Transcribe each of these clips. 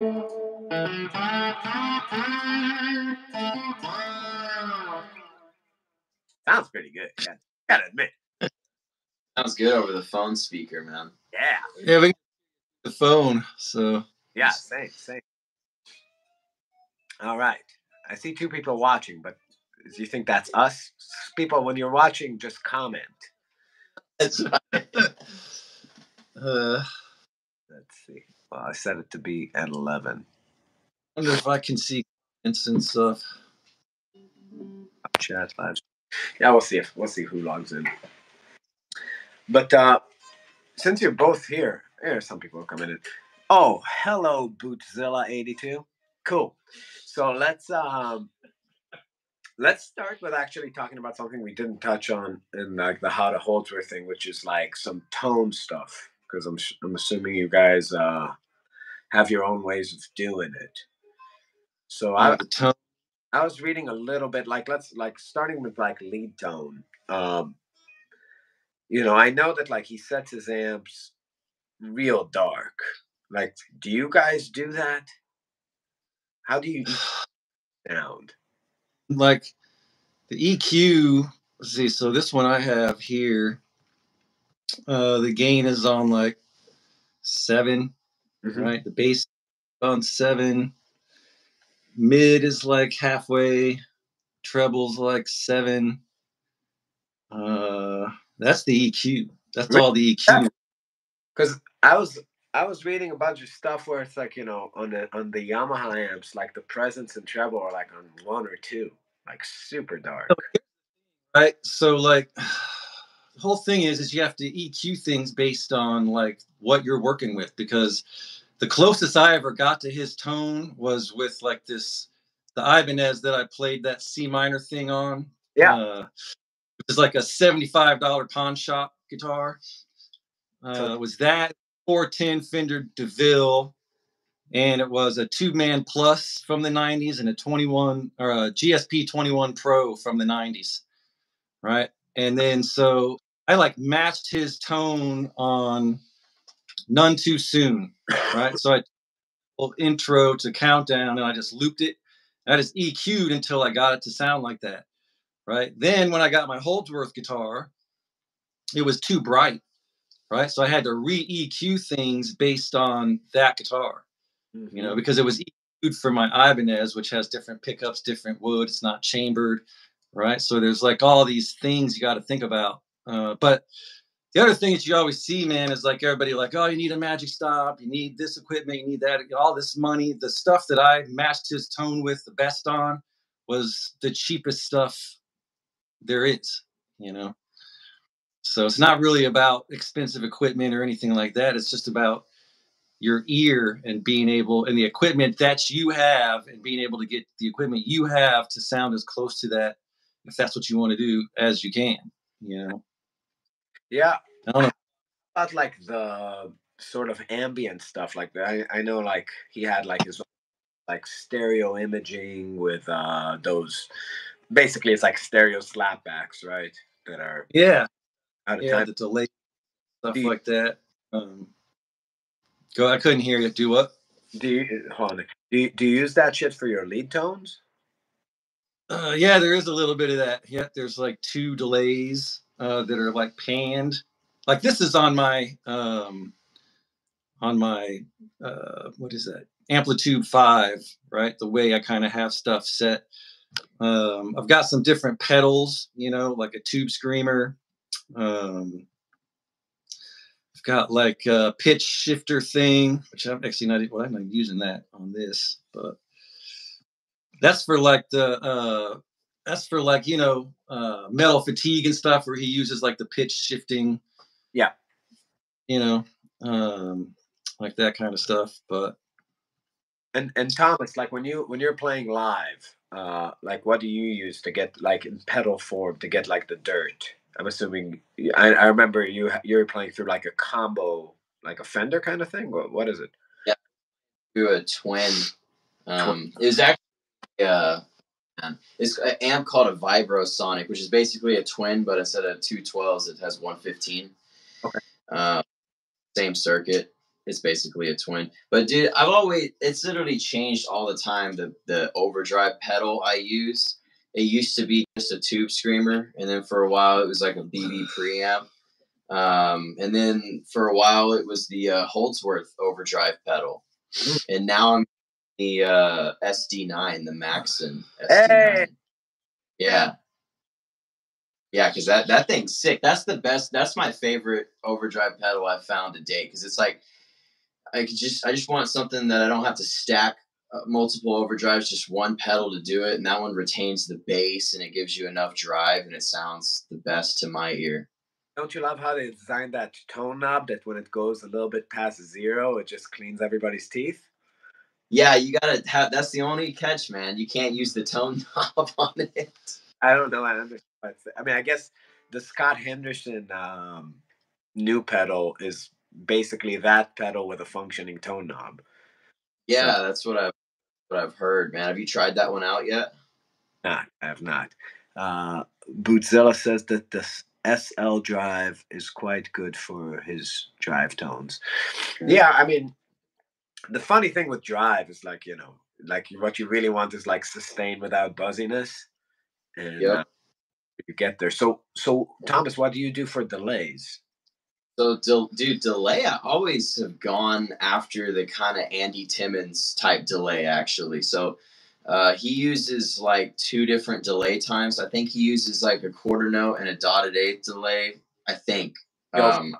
Sounds pretty good. Yeah, gotta admit. Sounds good over the phone speaker, man. Yeah. Yeah, we the phone. So Yeah, same, same. All right. I see two people watching, but do you think that's us? People, when you're watching, just comment. That's right. uh, Let's see. Well, I set it to be at 11. I wonder if I can see and stuff. Chat live. Yeah, we'll see if we'll see who logs in. But uh since you're both here, here some people are coming in. Oh, hello, Bootzilla82. Cool. So let's um let's start with actually talking about something we didn't touch on in like the how to Holdsworth thing, which is like some tone stuff. Because I'm I'm assuming you guys uh have your own ways of doing it. So I. I was reading a little bit, like let's like starting with like lead tone. Um, you know, I know that like he sets his amps real dark. Like, do you guys do that? How do you sound? like the EQ. Let's see. So this one I have here, uh, the gain is on like 7 Mhm. right? The bass on seven, mid is like halfway, treble's like seven. Uh, that's the EQ. That's all the EQ. Because I was I was reading a bunch of stuff where it's like you know on the on the Yamaha amps, like the presence and treble are like on one or two, like super dark. right so like whole thing is is you have to eq things based on like what you're working with because the closest i ever got to his tone was with like this the ibanez that i played that c minor thing on Yeah. uh, it was like a $75 pawn shop guitar uh, it was that 410 fender deville and it was a Tubeman plus from the 90s and a 21 or a gsp 21 pro from the 90s right? And then so I like matched his tone on None Too Soon, right? so I intro to countdown and I just looped it. I just EQ'd until I got it to sound like that, right? Then when I got my Holdsworth guitar, it was too bright, right? So I had to re EQ things based on that guitar you know, mm-hmm. because it was EQ'd for my Ibanez, which has different pickups, different wood. It's not chambered, right? So there's like all these things you got to think about. Uh, but the other thing that you always see, man, is like everybody like, oh, you need a magic stomp, you need this equipment, you need that, all this money. The stuff that I matched his tone with the best on was the cheapest stuff there is, you know. So it's not really about expensive equipment or anything like that. It's just about your ear and being able and the equipment that you have and being able to get the equipment you have to sound as close to that if that's what you want to do as you can you know Yeah. Don't. About like the sort of ambient stuff like that. I, I know like he had like his like stereo imaging with uh those basically it's like stereo slapbacks, right? That are yeah out of yeah time. the delay stuff you- like that um go i couldn't hear you do what Do you hold on. Do you, do you use that shit for your lead tones? uh yeah there is a little bit of that yeah there's like two delays uh that are like panned. Like this is on my um on my uh what is that? AmpliTube five right? The way i kind of have stuff set. Um i've got some different pedals you know like a tube screamer. Um i've got like a pitch shifter thing which i'm actually not well i'm not using that on this but that's for like the uh that's for like you know uh metal fatigue and stuff where he uses like the pitch shifting Yeah. you know um like that kind of stuff but And and Thomas, like when you when you're playing live, uh, like what do you use to get like in pedal form to get like the dirt? I'm assuming I, I remember you you're playing through like a combo, like a Fender kind of thing. What what is it? Yeah through a twin. Um, it was actually uh, man, it's an amp called a Vibrosonic, which is basically a twin, but instead of two twelves, it has one fifteen. Okay. Uh, same circuit. it's basically a twin. But dude, I've always it's literally changed all the time. The the overdrive pedal I use. It used to be just a tube screamer, and then for a while it was like a BB preamp. Um, and then for a while it was the uh, Holdsworth overdrive pedal, and now I'm the uh, SD9, the Maxon. SD9. Hey! Yeah. Yeah, because that that thing's sick. That's the best. That's my favorite overdrive pedal I've found to date. Because it's like, I just I just want something that I don't have to stack uh, multiple overdrives, just one pedal to do it, and that one retains the bass and it gives you enough drive and it sounds the best to my ear. Don't you love how they designed that tone knob that when it goes a little bit past zero, it just cleans everybody's teeth? Yeah, you gotta have. That's the only catch, man. You can't use the tone knob on it. I don't know. I understand. I mean, I guess the Scott Henderson um, new pedal is basically that pedal with a functioning tone knob. Yeah, that's what I've what I've heard, man. Have you tried that one out yet? Not, I have not. Uh, Bootzilla says that the SL drive is quite good for his drive tones. Yeah, I mean, the funny thing with drive is like you know, like what you really want is like sustain without buzziness, and Yep. uh, you get there. So, so Thomas, what do you do for delays? So, del- dude, delay. I always have gone after the kind of Andy Timmons type delay, actually. So, uh, he uses like two different delay times. I think he uses like a quarter note and a dotted eighth delay. I think. Um,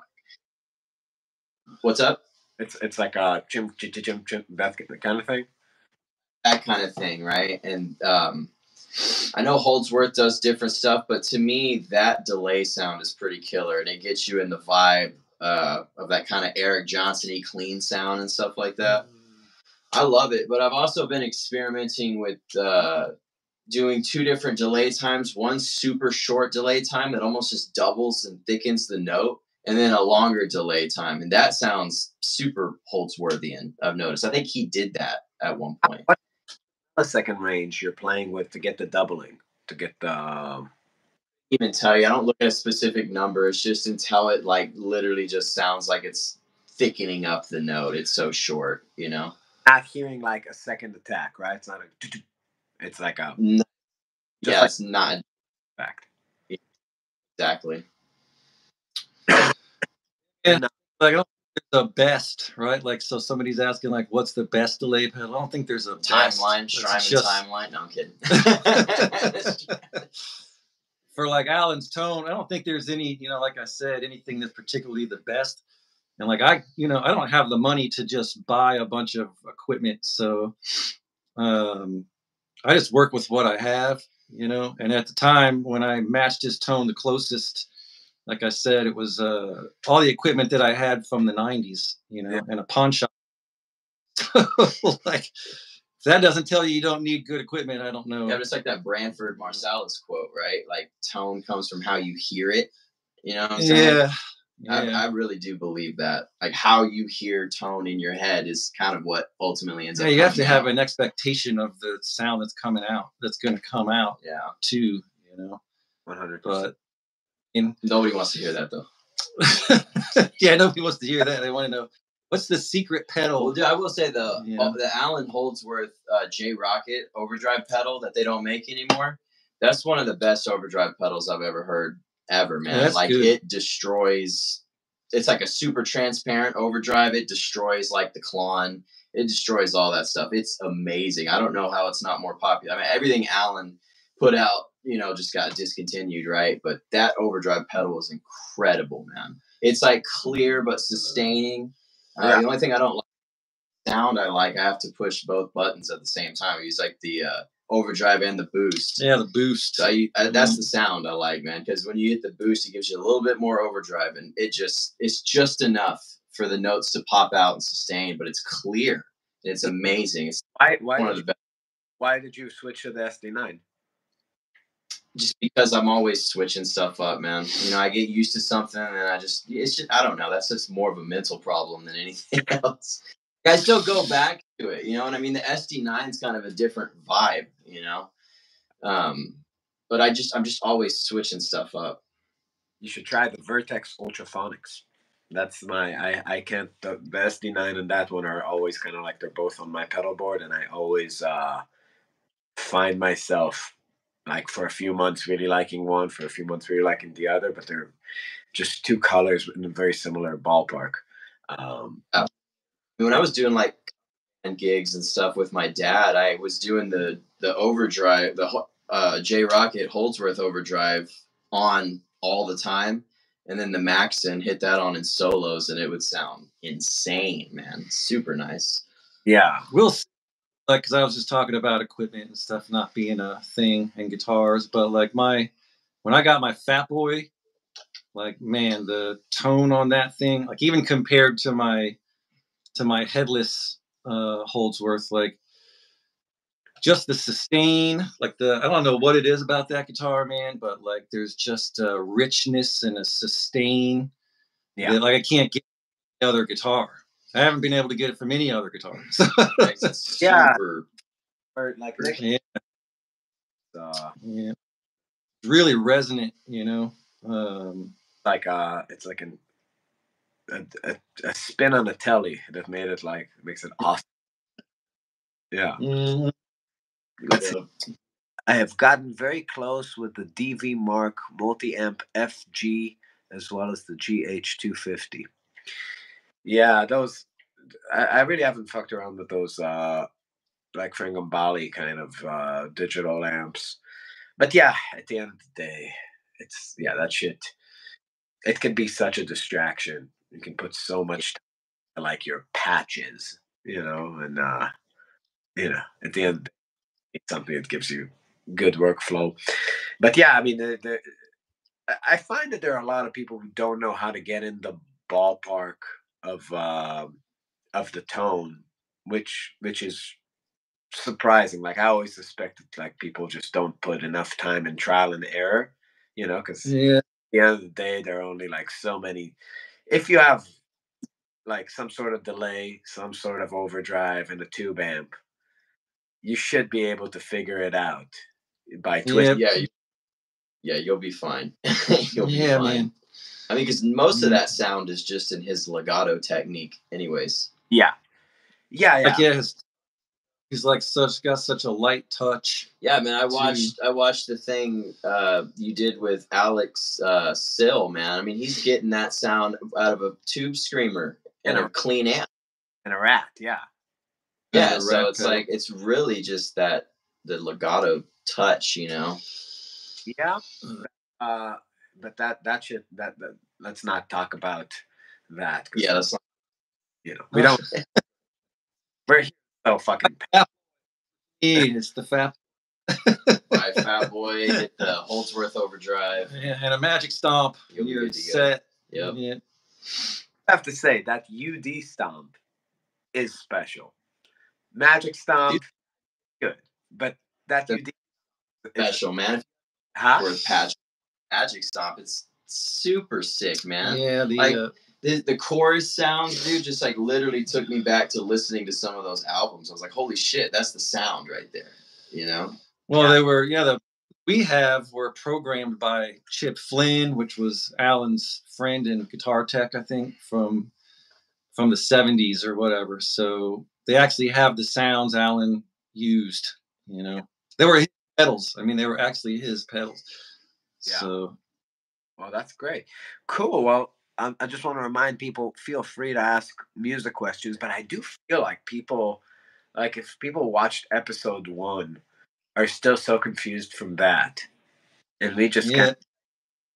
what's up? It's it's like a chim chim chim chim, that kind of thing. that kind of thing, right? And um, I know Holdsworth does different stuff, but to me, that delay sound is pretty killer, and it gets you in the vibe uh, of that kind of Eric Johnson-y clean sound and stuff like that. I love it, but I've also been experimenting with uh, doing two different delay times. One super short delay time that almost just doubles and thickens the note, and then a longer delay time, and that sounds super Holdsworthian. I've noticed. I think he did that at one point. A second range you're playing with to get the doubling to get the. um, even tell you. I don't look at a specific number. It's just until it like literally just sounds like it's thickening up the note. It's so short, you know. Not hearing like a second attack, right? It's not a. It's like a No, yeah, like- it's not fact. exactly. Like I don't think there's a best, right? Like so somebody's asking like what's the best delay pedal? I don't think there's a. Timeline, Strymon just- timeline. No, I'm kidding. for like Allan's tone, I don't think there's any, you know, like I said, anything that's particularly the best. And like I, you know, I don't have the money to just buy a bunch of equipment, so um, I just work with what I have, you know. And at the time when I matched his tone the closest, like I said, it was uh, all the equipment that I had from the '90s, you know, Yeah. and a pawn shop. like if that doesn't tell you you don't need good equipment, I don't know. yeah, just like that Branford Marsalis quote, right? Like tone comes from how you hear it. You know what I'm saying? Yeah. I, Yeah. I really do believe that. Like how you hear tone in your head is kind of what ultimately ends Yeah, up. you have to coming have an expectation of the sound that's coming out, that's going to come out Yeah. too, you know. One hundred But Nobody wants to hear that though. yeah, nobody wants to hear that. They want to know what's the secret Well, pedal. dude, I will say the Yeah. uh, the Allan Holdsworth uh, J Rockett overdrive pedal that they don't make anymore. That's one of the best overdrive pedals I've ever heard ever, man. that's like good. it destroys. It's like a super transparent overdrive. It destroys like the Klon. It destroys all that stuff. It's amazing. I don't know how it's not more popular. I mean, everything Allan put out, you know, just got discontinued, right? But that overdrive pedal is incredible, man. It's like clear but sustaining. Uh, Yeah. The only thing I don't like sound I like, I have to push both buttons at the same time. I use like the uh, overdrive and the boost. Yeah, the boost. So I, I, that's the sound I like, man. Because when you hit the boost, it gives you a little bit more overdrive, and it just it's just enough for the notes to pop out and sustain. But it's clear. It's amazing. It's Why why one of did, the best. why did you switch to the SD nine? Just because I'm always switching stuff up, man. You know, I get used to something, and I just it's just I don't know. That's just more of a mental problem than anything else. I still go back to it. You know what I mean? The SD9 is kind of a different vibe. You know. Um, but I just I'm just always switching stuff up. You should try the Vertex Ultraphonix. That's my I I can't the, the SD9 and that one are always kind of like they're both on my pedal board, and I always uh find myself like for a few months really liking one, for a few months really liking the other, but they're just two colors in a very similar ballpark. Um, when I was doing like and gigs and stuff with my dad, I was doing the the overdrive, the uh, J Rockett Holdsworth overdrive on all the time, and then the Maxon hit that on in solos, and it would sound insane, man. Super nice. yeah, We'll see. Like because I was just talking about equipment and stuff not being a thing and guitars, but like my when I got my Fat Boy, like man, the tone on that thing, like even compared to my to my headless uh Holdsworth, like just the sustain, like the I don't know what it is about that guitar, man, but like there's just a richness and a sustain Yeah. that like I can't get other guitar. I haven't been able to get it from any other guitar. It Yeah. super- or like yeah, uh, yeah. Really resonant, you know. Um, like uh, it's like an a, a, a spin on a telly that made it like makes it awesome. Yeah. Let's see. I have gotten very close with the DV Mark multi-amp FG as well as the GH250. Yeah, those I, I really haven't fucked around with those uh like Frank Gambale kind of uh digital amps. But yeah, at the end of the day, it's yeah, that shit it can be such a distraction. You can put so much like your patches, you know, and uh you know, at the end it's something that gives you good workflow. But yeah, I mean, the, the, I find that there are a lot of people who don't know how to get in the ballpark of uh, of the tone, which which is surprising. Like I always suspected, like people just don't put enough time in trial and error, you know, because yeah, at the end of the day, there are only like so many. If you have like some sort of delay, some sort of overdrive, and a tube amp, you should be able to figure it out by twisting. yeah, you, yeah, you'll be fine. you'll be yeah, fine. man. I mean, because most of Mm. that sound is just in his legato technique, anyways. Yeah, yeah, yeah. Like yeah, his, he's like such got such a light touch. Yeah, man. I Dude. watched. I watched the thing uh, you did with Alex uh, Sill. Man, I mean, he's getting that sound out of a tube screamer and a clean amp. and a rat. Yeah, Yeah, so rat it's pedal. like it's really just that the legato touch, you know. yeah. Uh, but that that should that, that let's not talk about that. Yeah, that's not, you know we don't. we're here so fucking. It's the fat by Fat Boy hit the Holdsworth Overdrive. yeah, and a magic stomp. You'll You're good set. Yep. Yeah. I have to say that UD stomp is special. Magic stomp, good, but that The- UD is- Special man. Huh? For patch magic stomp, it's super sick, man. Yeah, the Like- uh, the, the chorus sounds, dude, just like literally took me back to listening to some of those albums. I was like, holy shit, that's the sound right there. You know? well, Yeah. they were yeah, the we have were programmed by Chip Flynn, which was Allan's friend and guitar tech, I think, from from the 70s or whatever. So they actually have the sounds Allan used, you know. They were his pedals. I mean, they were actually his pedals. Yeah. So Well, that's great. Cool. Well, um, I just want to remind people feel free to ask music questions, but I do feel like people, like if people watched episode one, are still so confused from that. And we just yeah, kind of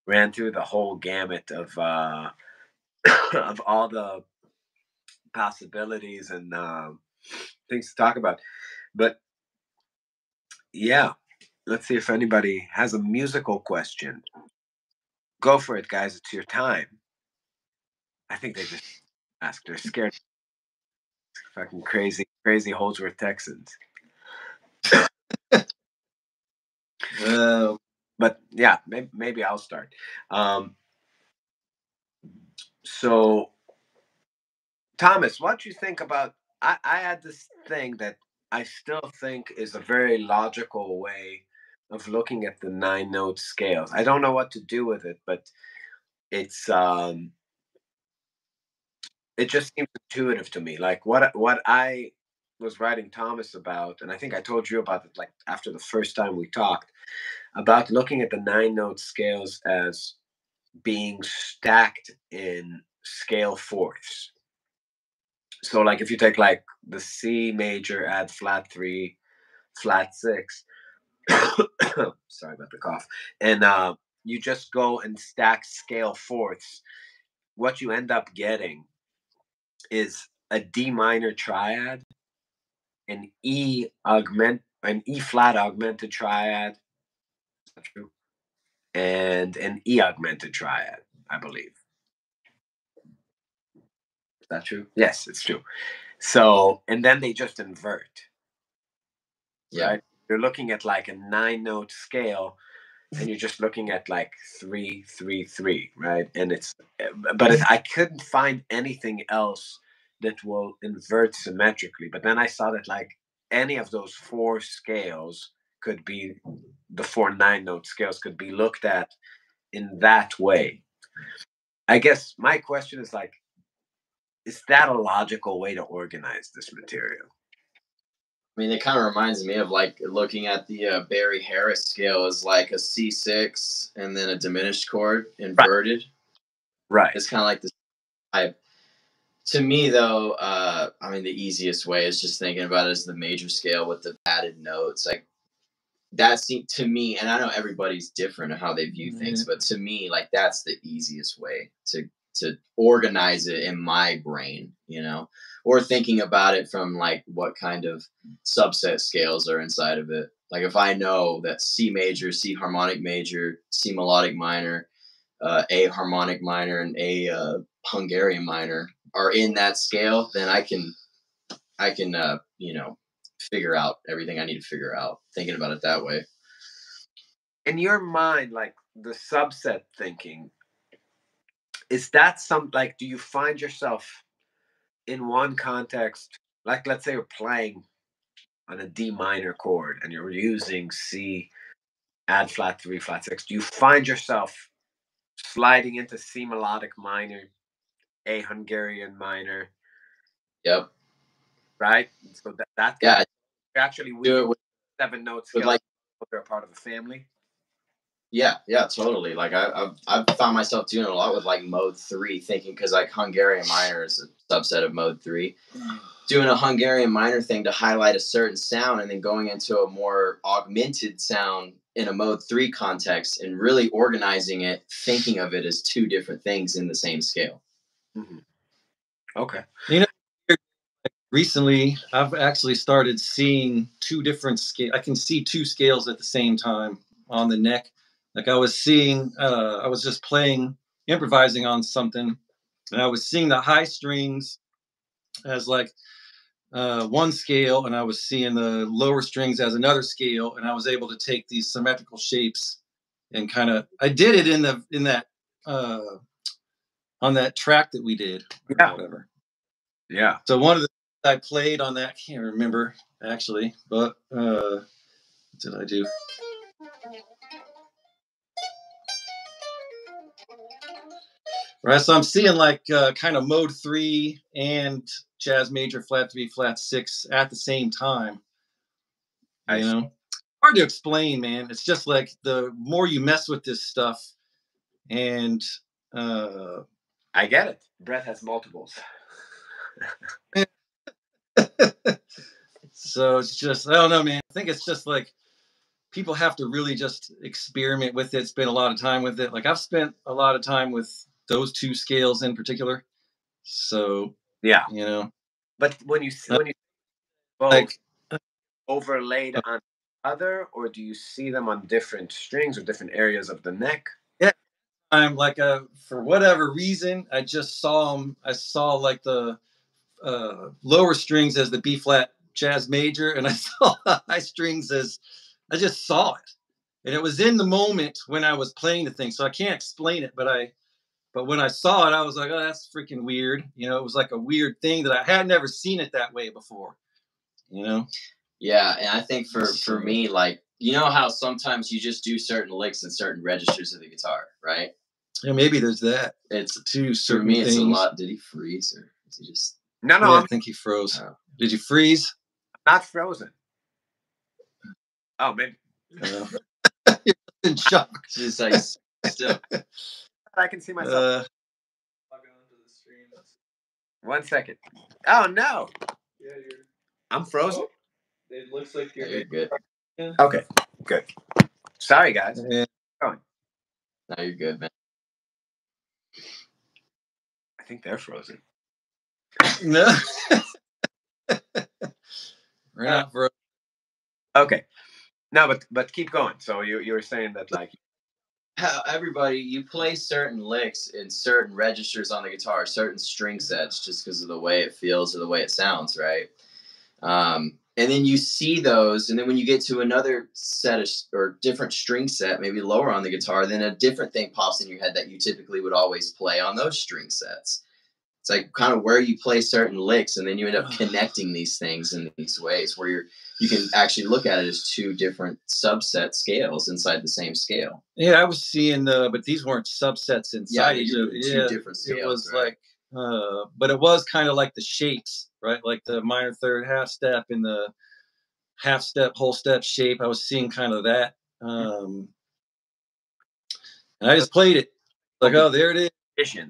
ran through the whole gamut of uh, of all the possibilities and um things to talk about. But yeah, let's see if anybody has a musical question. Go for it, guys. It's your time. I think they just asked. They're scared. Fucking crazy, crazy Holdsworth Texans. uh, but yeah, maybe, maybe I'll start. Um, so, Thomas, what do you think about? I, I had this thing that I still think is a very logical way of looking at the nine note scales. I don't know what to do with it, but it's um, it just seems intuitive to me. Like what what I was writing Thomas about, and I think I told you about it like after the first time we talked about looking at the nine note scales as being stacked in scale fourths. So like if you take like the C major, add flat three, flat six. sorry about the cough. And uh, you just go and stack scale fourths. What you end up getting is a D minor triad, an E augment, an E flat augmented triad. Is that true? And an E augmented triad, I believe. Is that true? Yes, it's true. So, and then they just invert. Yeah. Right? You're looking at like a nine note scale and you're just looking at like three, three, three, right? And it's, eh, but it, I couldn't find anything else that will invert symmetrically. But then I saw that like any of those four scales could be, the four nine note scales could be looked at in that way. I guess my question is like, is that a logical way to organize this material? I mean, it kind of reminds me of like looking at the uh, Barry Harris scale as like a C6 and then a diminished chord inverted. Right. It's kind of like this type. To me, though, uh, I mean, the easiest way is just thinking about it as the major scale with the added notes. Like that seems to me, and I know everybody's different in how they view things, but to me, like that's the easiest way to to organize it in my brain, you know, or thinking about it from like what kind of subset scales are inside of it. Like if I know that C major, C harmonic major, C melodic minor, uh, A harmonic minor, and A uh, Hungarian minor are in that scale, then I can, I can, uh, you know, figure out everything I need to figure out. Thinking about it that way. In your mind, like the subset thinking, is that some like do you find yourself in one context like let's say you're playing on a d minor chord and you're using c add flat three flat six do you find yourself sliding into c melodic minor a hungarian minor Yep. right so that, that Yeah. actually Do it with seven notes with like they're a part of the family Yeah, yeah, totally. Like I, I've, I've found myself doing a lot with like mode three, thinking because like Hungarian minor is a subset of mode three, doing a Hungarian minor thing to highlight a certain sound, and then going into a more augmented sound in a mode three context, and really organizing it, thinking of it as two different things in the same scale. Mhm. okay You know, recently i've actually started seeing two different scale i can see two scales at the same time on the neck like i was seeing uh i was just playing improvising on something and i was seeing the high strings as like uh, one scale and i was seeing the lower strings as another scale and i was able to take these symmetrical shapes and kind of i did it in the in that uh on that track that we did Yeah. whatever yeah so one of the I played on that, I can't remember actually, but uh, what did I do? Right, so I'm seeing like uh, kind of mode three and jazz major flat three flat six at the same time. I You know, hard to explain, man. It's just like the more you mess with this stuff, and uh, i get it brett has multiples so it's just I don't know, man. I think it's just like people have to really just experiment with it, spend a lot of time with it. Like I've spent a lot of time with those two scales in particular. So yeah you know, but when you Uh, when you both like overlaid on other, or do you see them on different strings or different areas of the neck? Yeah, I'm like a for whatever reason, I just saw them. I saw like the uh, lower strings as the B flat jazz major, and I saw the high strings as I just saw it, and it was in the moment when I was playing the thing. So I can't explain it, but I, but when I saw it, I was like, oh, that's freaking weird. You know, it was like a weird thing that I had never seen it that way before. You know, Yeah, and I think for for me, like you know how sometimes you just do certain licks in certain registers of the guitar, right? yeah, maybe there's that It's too. for Certain me, it's a lot. Did he freeze or is He just No, no, Yeah, I I'm think he froze. Oh. Did you freeze? not frozen. Oh, maybe Uh, you're in shock. just like still. I can see myself. Uh, One second. Oh no, yeah, you're, I'm frozen. it looks like Yeah, you're good. Okay, good. Sorry, guys. Yeah. No, you're good, man. I think they're frozen. No. We're not frozen. Okay. No, but but keep going. So you you were saying that like How everybody you play certain licks in certain registers on the guitar, certain string sets, just because of the way it feels or the way it sounds, right? Um, and then you see those, and then when you get to another set of, or different string set, maybe lower on the guitar, then a different thing pops in your head that you typically would always play on those string sets. It's like kind of where you play certain licks, and then you end up connecting these things in these ways where you're you can actually look at it as two different subset scales inside the same scale. Yeah, I was seeing, uh, but these weren't subsets inside each you're two Yeah, different scales. it was right? like, uh, but it was kind of like the shapes, right? Like the minor third half step and the half step, whole step shape. I was seeing kind of that. Um, and I just played it. Like, oh, there it is.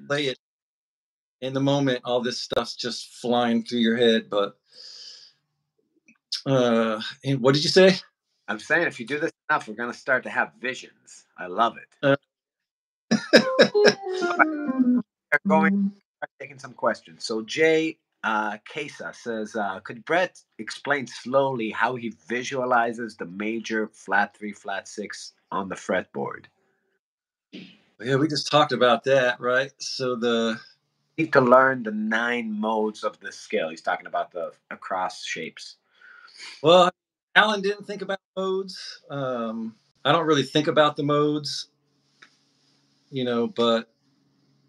Play it. In the moment, all this stuff's just flying through your head. But uh, and what did you say? I'm saying if you do this enough, we're gonna start to have visions. I love it. Uh. We're going taking some questions. So Jay uh, Kesa says, uh, could Brett explain slowly how he visualizes the major flat three, flat six on the fretboard? Yeah, we just talked about that, right? So the Need to learn the nine modes of the scale. He's talking about the across shapes. Well, Allan didn't think about modes. Um, I don't really think about the modes, you know, but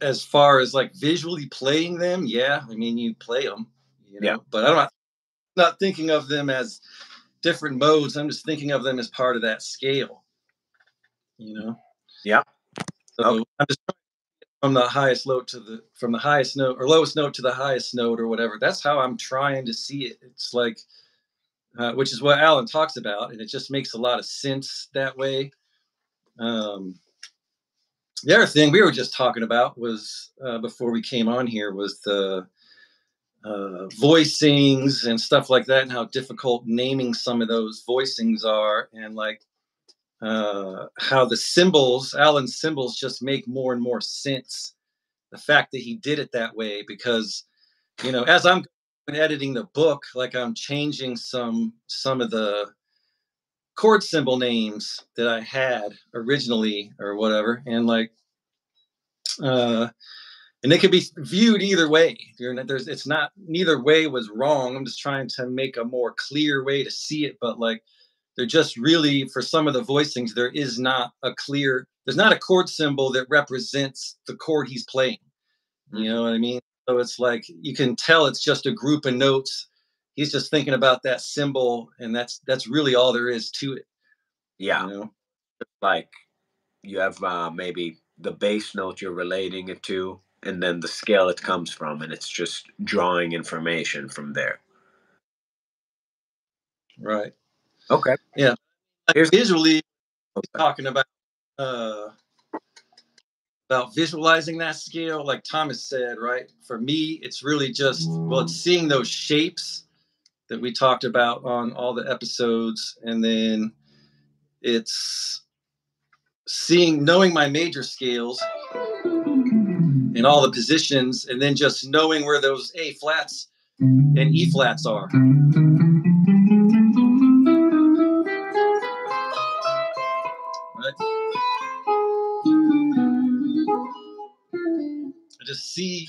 as far as like visually playing them, yeah, I mean, you play them, you know, Yeah. but I'm not, not thinking of them as different modes. I'm just thinking of them as part of that scale, you know? Yeah. So Okay. I'm just from the highest note to the from the highest note or lowest note to the highest note or whatever. That's how I'm trying to see it. It's like, uh, which is what Allan talks about, and it just makes a lot of sense that way. Um, the other thing we were just talking about was uh, before we came on here was the uh, voicings and stuff like that, and how difficult naming some of those voicings are, and like uh, how the symbols, Allan's symbols, just make more and more sense. The fact that he did it that way, because you know, as I'm editing the book, like I'm changing some some of the chord symbol names that I had originally or whatever, and like, uh, and they could be viewed either way. Not, there's, it's not neither way was wrong. I'm just trying to make a more clear way to see it, but like they're just really for some of the voicings there is not a clear there's not a chord symbol that represents the chord he's playing. You know what i mean? So it's like you can tell it's just a group of notes. He's just thinking about that symbol and that's that's really all there is to it Yeah. you know? Like you have uh, maybe the bass note you're relating it to and then the scale it comes from and it's just drawing information from there. Right okay. Like, Here's- visually Okay. talking about uh about visualizing that scale like thomas said right? For me it's really just well it's seeing those shapes that we talked about on all the episodes and then it's seeing knowing my major scales and all the positions and then just knowing where those a flats and e flats are I just see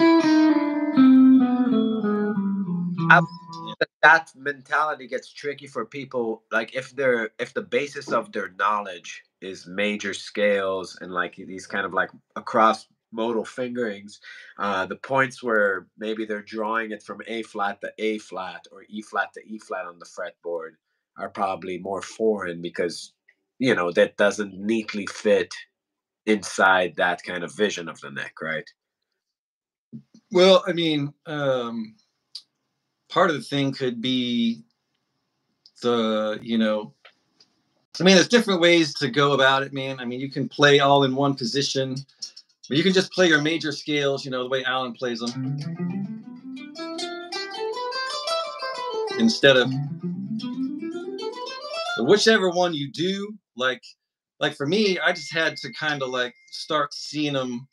that, that mentality gets tricky for people like if they're if the basis of their knowledge is major scales and like these kind of like across modal fingerings uh the points where maybe they're drawing it from a flat to a flat or e flat to e flat on the fretboard are probably more foreign because you know that doesn't neatly fit inside that kind of vision of the neck right Well, I mean, um, part of the thing could be the, you know, I mean, there's different ways to go about it, man. I mean, you can play all in one position, but you can just play your major scales, you know, the way Allan plays them. Instead of whichever one you do, like, like for me, I just had to kind of like start seeing them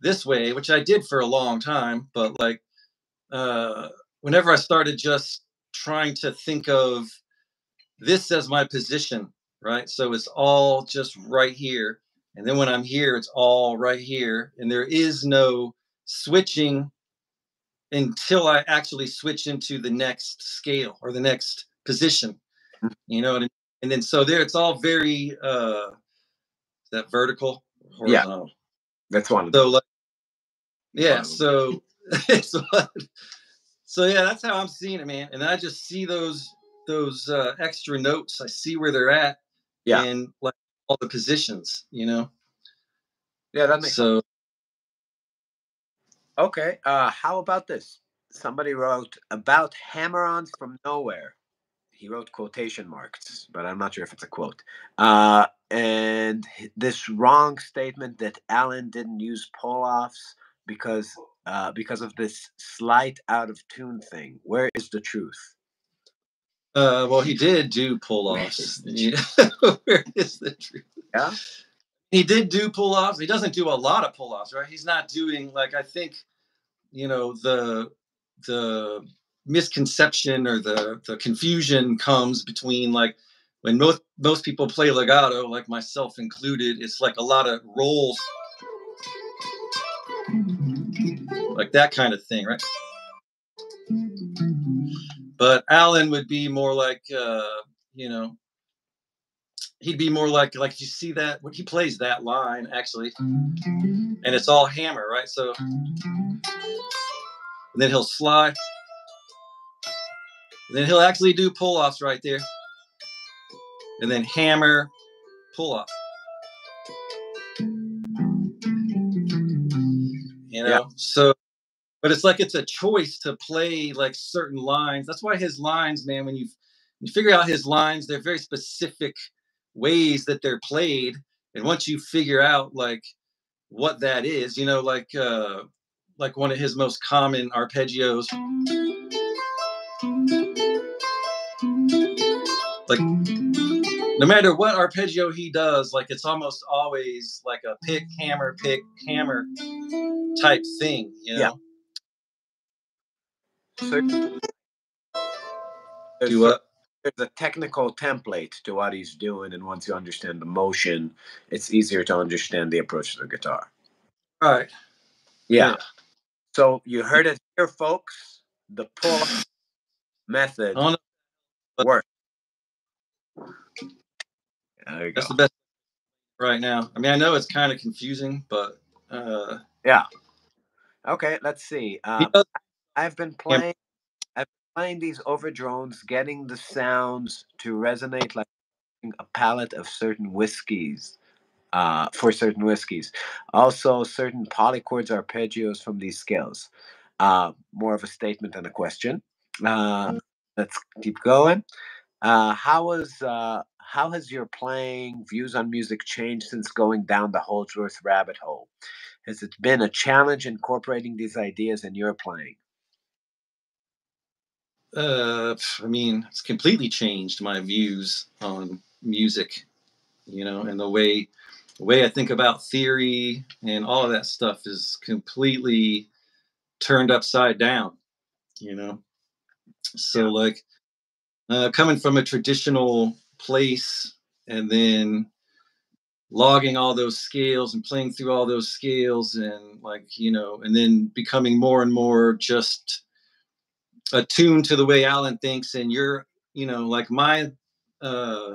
this way, which I did for a long time. But like, uh, whenever I started just trying to think of this as my position, right? So it's all just right here. And then when I'm here, it's all right here. And there is no switching until I actually switch into the next scale or the next position. Mm. You know, and, and then so there it's all very uh that vertical horizontal. Yeah. That's one. So like yeah, so so yeah, that's how I'm seeing it, man. And I just see those those uh, extra notes. I see where they're at. Yeah. And like all the positions, you know. Yeah, that makes so. Sense. Okay. Uh, how about this? Somebody wrote about hammer-ons from nowhere. He wrote quotation marks, but I'm not sure if it's a quote. Uh, and this wrong statement that Allan didn't use pull-offs because uh, because of this slight out of tune thing. Where is the truth? Uh, well, he did do pull offs. Where is the truth? Yeah. He did do pull offs. He doesn't do a lot of pull offs, right? He's not doing like I think, you know, the the misconception or the the confusion comes between like when most most people play legato, like myself included, it's like a lot of rolls like that kind of thing, right? But Allan would be more like, uh, you know, he'd be more like, like you see that when he plays that line actually, and it's all hammer, right? So, and then he'll slide, and then he'll actually do pull offs right there, and then hammer, pull off. You know, yeah. so but it's like it's a choice to play like certain lines. That's why his lines, man, when you you figure out his lines, they're very specific ways that they're played. And once you figure out like what that is, you know, like uh like one of his most common arpeggios. Like no matter what arpeggio he does, like it's almost always like a pick, hammer, pick, hammer type thing, you know? Yeah. So there's, what? there's a technical template to what he's doing, and once you understand the motion, it's easier to understand the approach to the guitar. All right. Yeah. yeah. So you heard it here, folks. The pull method works. There you That's go. the best right now. I mean, I know it's kind of confusing, but uh, yeah. Okay, let's see. Um, I've been playing. I've been playing these over drones, getting the sounds to resonate like a palette of certain whiskeys. Uh, for certain whiskeys, also certain polychords arpeggios from these scales. Uh, more of a statement than a question. Uh, mm. let's keep going. Uh, how was uh, how has your playing views on music changed since going down the Holdsworth rabbit hole? Has it been a challenge incorporating these ideas in your playing? uh, I mean, it's completely changed my views on music, you know, and the way the way I think about theory and all of that stuff is completely turned upside down, you know. So yeah. like uh, coming from a traditional place and then logging all those scales and playing through all those scales and like you know and then becoming more and more just attuned to the way Allan thinks, and you're, you know, like my uh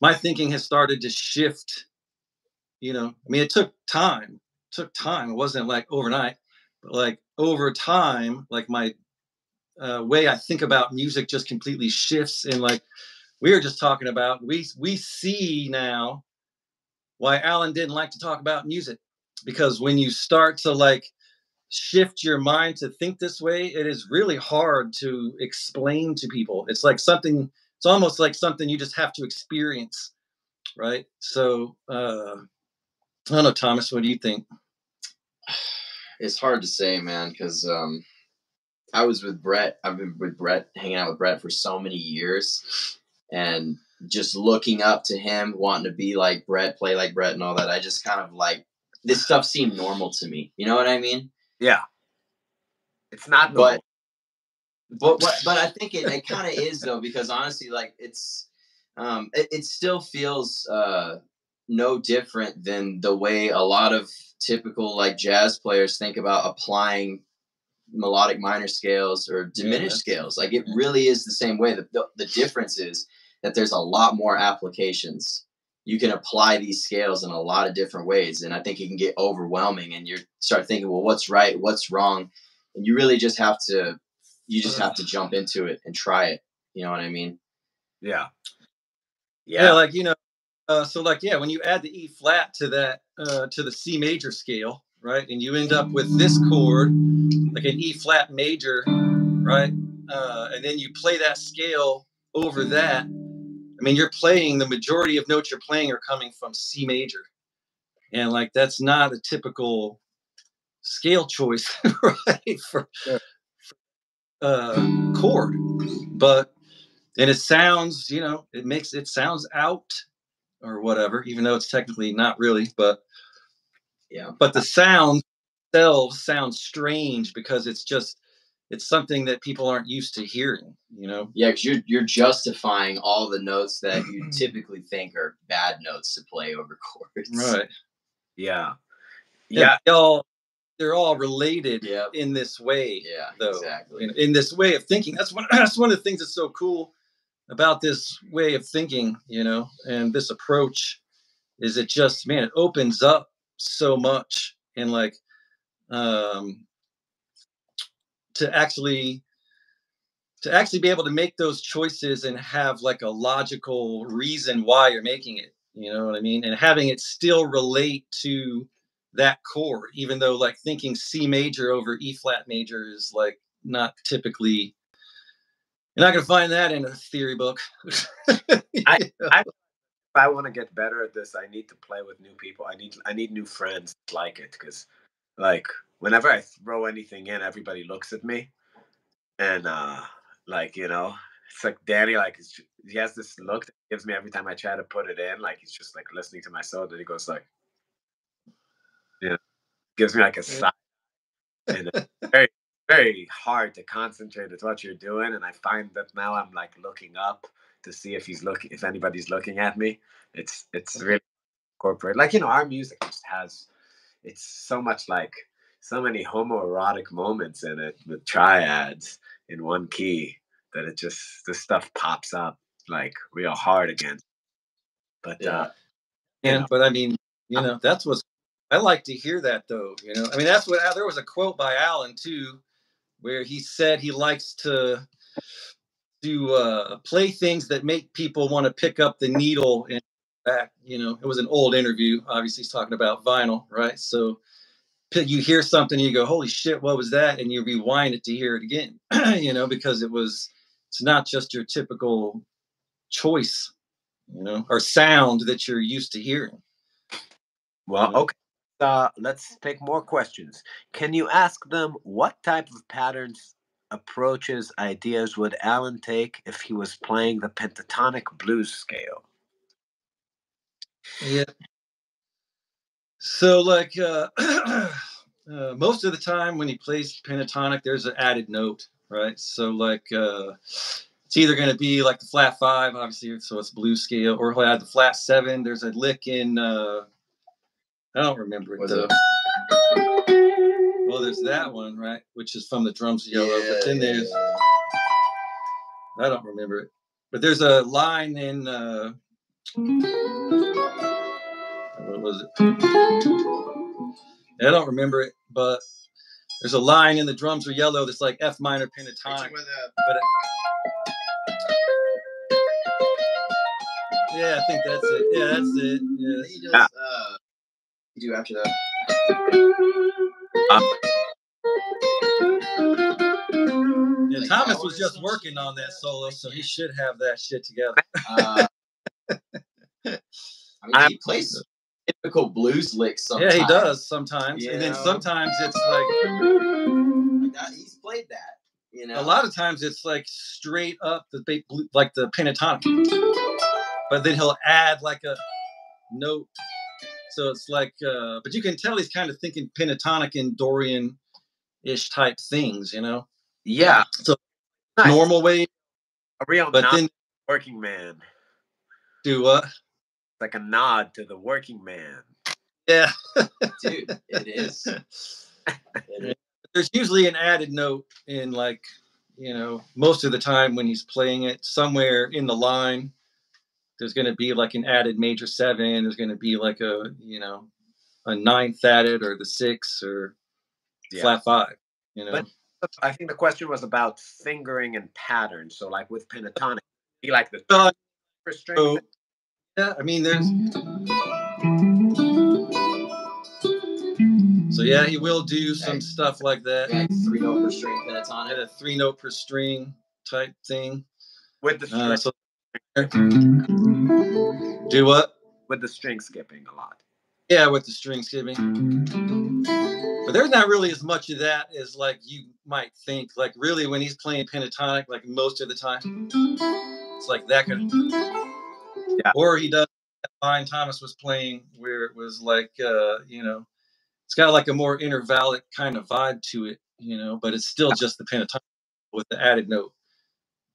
my thinking has started to shift. You know, I mean, it took time. It took time. It wasn't like overnight, but like over time, like my uh, way I think about music just completely shifts. And like we were just talking about, we we see now why Allan didn't like to talk about music because when you start to like shift your mind to think this way, it is really hard to explain to people. It's like something, it's almost like something you just have to experience, right? So, uh, I don't know, Thomas, what do you think? It's hard to say, man, because um, I was with Brett. I've been with Brett, hanging out with Brett for so many years, and just looking up to him, wanting to be like Brett, play like Brett, and all that. I just kind of like this stuff seemed normal to me. You know what I mean? Yeah. It's not but but but, but I think it, it kind of is though because honestly like it's um it, it still feels uh no different than the way a lot of typical like jazz players think about applying melodic minor scales or diminished yeah, scales. Like it really is the same way. The, the, the difference is that there's a lot more applications. You can apply these scales in a lot of different ways and i think it can get overwhelming and you start thinking well what's right? What's wrong? And you really just have to you just have to jump into it and try it. You know what i mean? Yeah. Yeah, yeah like you know uh, so like yeah when you add the e flat to that uh, to the c major scale right and you end up with this chord like an e flat major right uh, and then you play that scale over that I mean, you're playing the majority of notes you're playing are coming from C major. And like that's not a typical scale choice, right? For, yeah. for uh chord. But and it sounds, you know, it makes it sounds out or whatever, even though it's technically not really, but yeah. But the sounds themselves sound strange because it's just it's something that people aren't used to hearing you know? Yeah because you're you're justifying all the notes that you typically think are bad notes to play over chords. Right. Yeah. Yeah. they all they're all related yep. in this way yeah though exactly. in, in this way of thinking. That's one that's one of the things that's so cool about this way of thinking you know and this approach is it just man it opens up so much and like um to actually to actually be able to make those choices and have like a logical reason why you're making it you know what i mean? And having it still relate to that chord even though like thinking c major over e flat major is like not typically you're not going to find that in a theory book. I, I, if i want to get better at this i need to play with new people. I need i need new friends like it because like whenever I throw anything in, everybody looks at me, and uh, like you know, it's like Danny, like he has this look that gives me every time I try to put it in, like he's just like listening to my soul, and he goes like, you know, gives me like a sigh, and very very hard to concentrate with what you're doing, and I find that now I'm like looking up to see if he's looking, if anybody's looking at me. It's it's really corporate, like you know, our music just has, it's so much like so many homoerotic moments in it with triads in one key that it just this stuff pops up like real hard again. But yeah. uh and know. but I mean, you know, that's what I like to hear that though, you know. I mean, that's what there was a quote by Allan too where he said he likes to to uh, play things that make people want to pick up the needle and back. You know, it was an old interview. Obviously, he's talking about vinyl, right? So you hear something, you go, "Holy shit, what was that?" and you rewind it to hear it again. you know, because it was it's not just your typical choice, you know, or sound that you're used to hearing. Well, okay. Uh, let's take more questions. Can you ask them what type of patterns, approaches, ideas would Allan take if he was playing the pentatonic blues scale? Yeah, so like uh, uh, most of the time when he plays pentatonic, there's an added note, right? So like uh, it's either going to be like the flat five, obviously, so it's blues scale, or he'll add the flat seven. There's a lick in uh, I don't remember it though. Well, there's that one, right, which is from the drums yellow. Yeah, but then there's I don't remember it, but there's a line in. Uh, what was it? I don't remember it, but there's a line in the drums are yellow that's like F minor pentatonic. But it, yeah, I think that's it. Yeah, that's it. Yeah. Uh, you do after that. And like, Thomas was just working on that that. solo, so he should have that shit together. Uh, I mean, he plays typical blues licks sometimes. Yeah, he does sometimes, and then sometimes it's like Like he's played that. You know, a lot of times it's like straight up the like the pentatonic, but then he'll add like a note. So it's like, uh, but you can tell he's kind of thinking pentatonic and Dorian ish type things, you know, Yeah. So, Nice. normal way, A real but nod then working man. do what? Like a nod to the working man. Yeah. dude, it is. It is. There's usually an added note in like, you know, most of the time when he's playing it somewhere in the line, there's going to be like an added major seven. There's going to be like a, you know, a ninth added or the six or Yeah. flat five, you know. But- I think the question was about fingering and patterns. So like with pentatonic, he like the first string. so, yeah, I mean, there's. So yeah, he will do some Right. stuff like that. Yeah, three note per string At pentatonic. a three note per string type thing. with the string, Uh, so do what? with the string skipping a lot. Yeah, with the string skipping. But there's not really as much of that as like you might think. Like really, when he's playing pentatonic, like most of the time, it's like that kind of. Yeah. Or he does. that Line Thomas was playing where it was like, uh, you know, it's got like a more intervallic kind of vibe to it, you know, but it's still just the pentatonic with the added note.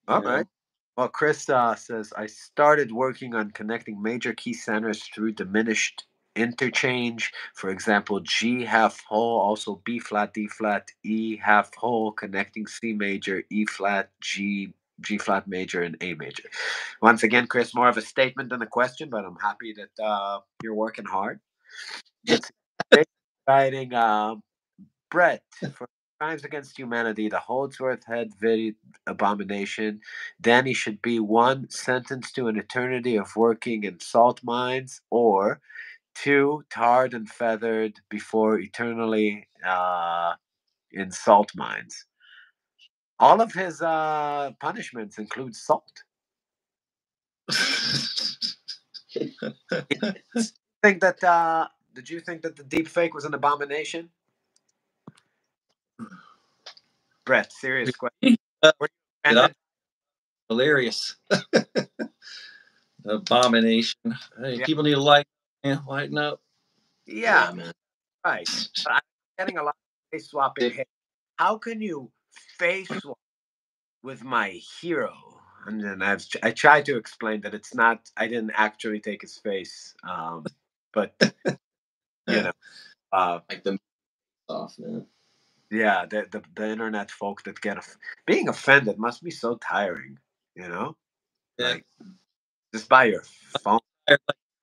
All know? right. Well, Chris uh, says I started working on connecting major key centers through diminished interchange. For example, G half whole, also B flat, D flat, E half whole, connecting C major, E flat, G, G flat major, and A major. Once again, Chris, more of a statement than a question, but I'm happy that uh, you're working hard. It's exciting. Uh, Brett, for Crimes Against Humanity, the Holdsworth Head video abomination. Danny should be one sentenced to an eternity of working in salt mines, or two tarred and feathered before eternally uh, in salt mines. All of his uh, punishments include salt. Think that? Uh, did you think that the deep fake was an abomination? Brett, serious question. Uh, Were you Did I- offended? hilarious. Abomination. Hey, Yeah. people need to light, yeah, lighten up. Yeah, man. right. But I'm getting a lot of face swapping. How can you face with my hero? And then I've I tried to explain that it's not. I didn't actually take his face, um, but you know, uh, Like the off, man. yeah, the, the the internet folk that get off- being offended must be so tiring. You know, Yeah. like just by your phone.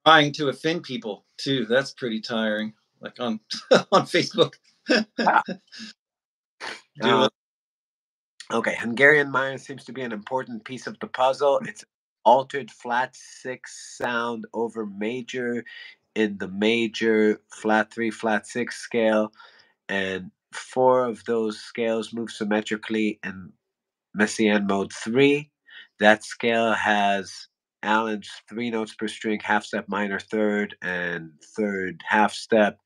Trying to offend people too. That's pretty tiring. Like on on Facebook. Do Uh, it. Okay, Hungarian minor seems to be an important piece of the puzzle. Mm. It's altered flat six sound over major in the major flat three, flat six scale, and four of those scales move symmetrically in Messiaen mode three. That scale has Allan's three notes per string, half step minor third, and third half step.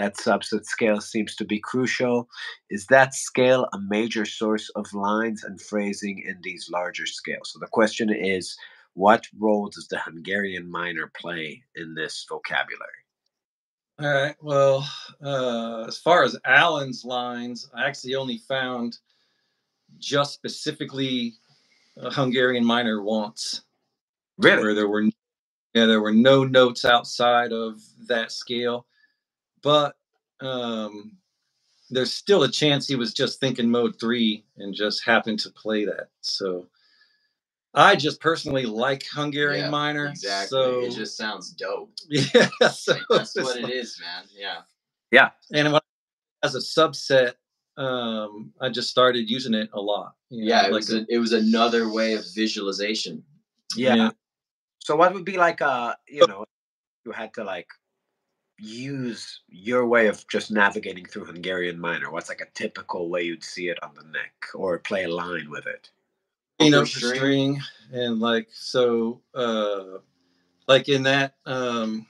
That subset scale seems to be crucial. Is that scale a major source of lines and phrasing in these larger scales? So the question is, what role does the Hungarian minor play in this vocabulary? All right. Well, uh, as far as Allan's lines, I actually only found just specifically a Hungarian minor once, Really? where there were yeah there were no notes outside of that scale, but um, there's still a chance he was just thinking mode three and just happened to play that. So I just personally like Hungarian Yeah, minor. Exactly. So It just sounds dope. yeah, so Like, that's what it like- is, man. Yeah. Yeah. And when, as a subset, um, I just started using it a lot. you Yeah, know, it like was a, it was another way of visualization. Yeah. Yeah. So what would be like a you know you had to like use your way of just navigating through Hungarian minor? What's like a typical way you'd see it on the neck, or play a line with it? You know, Upper the string and like so uh like in that um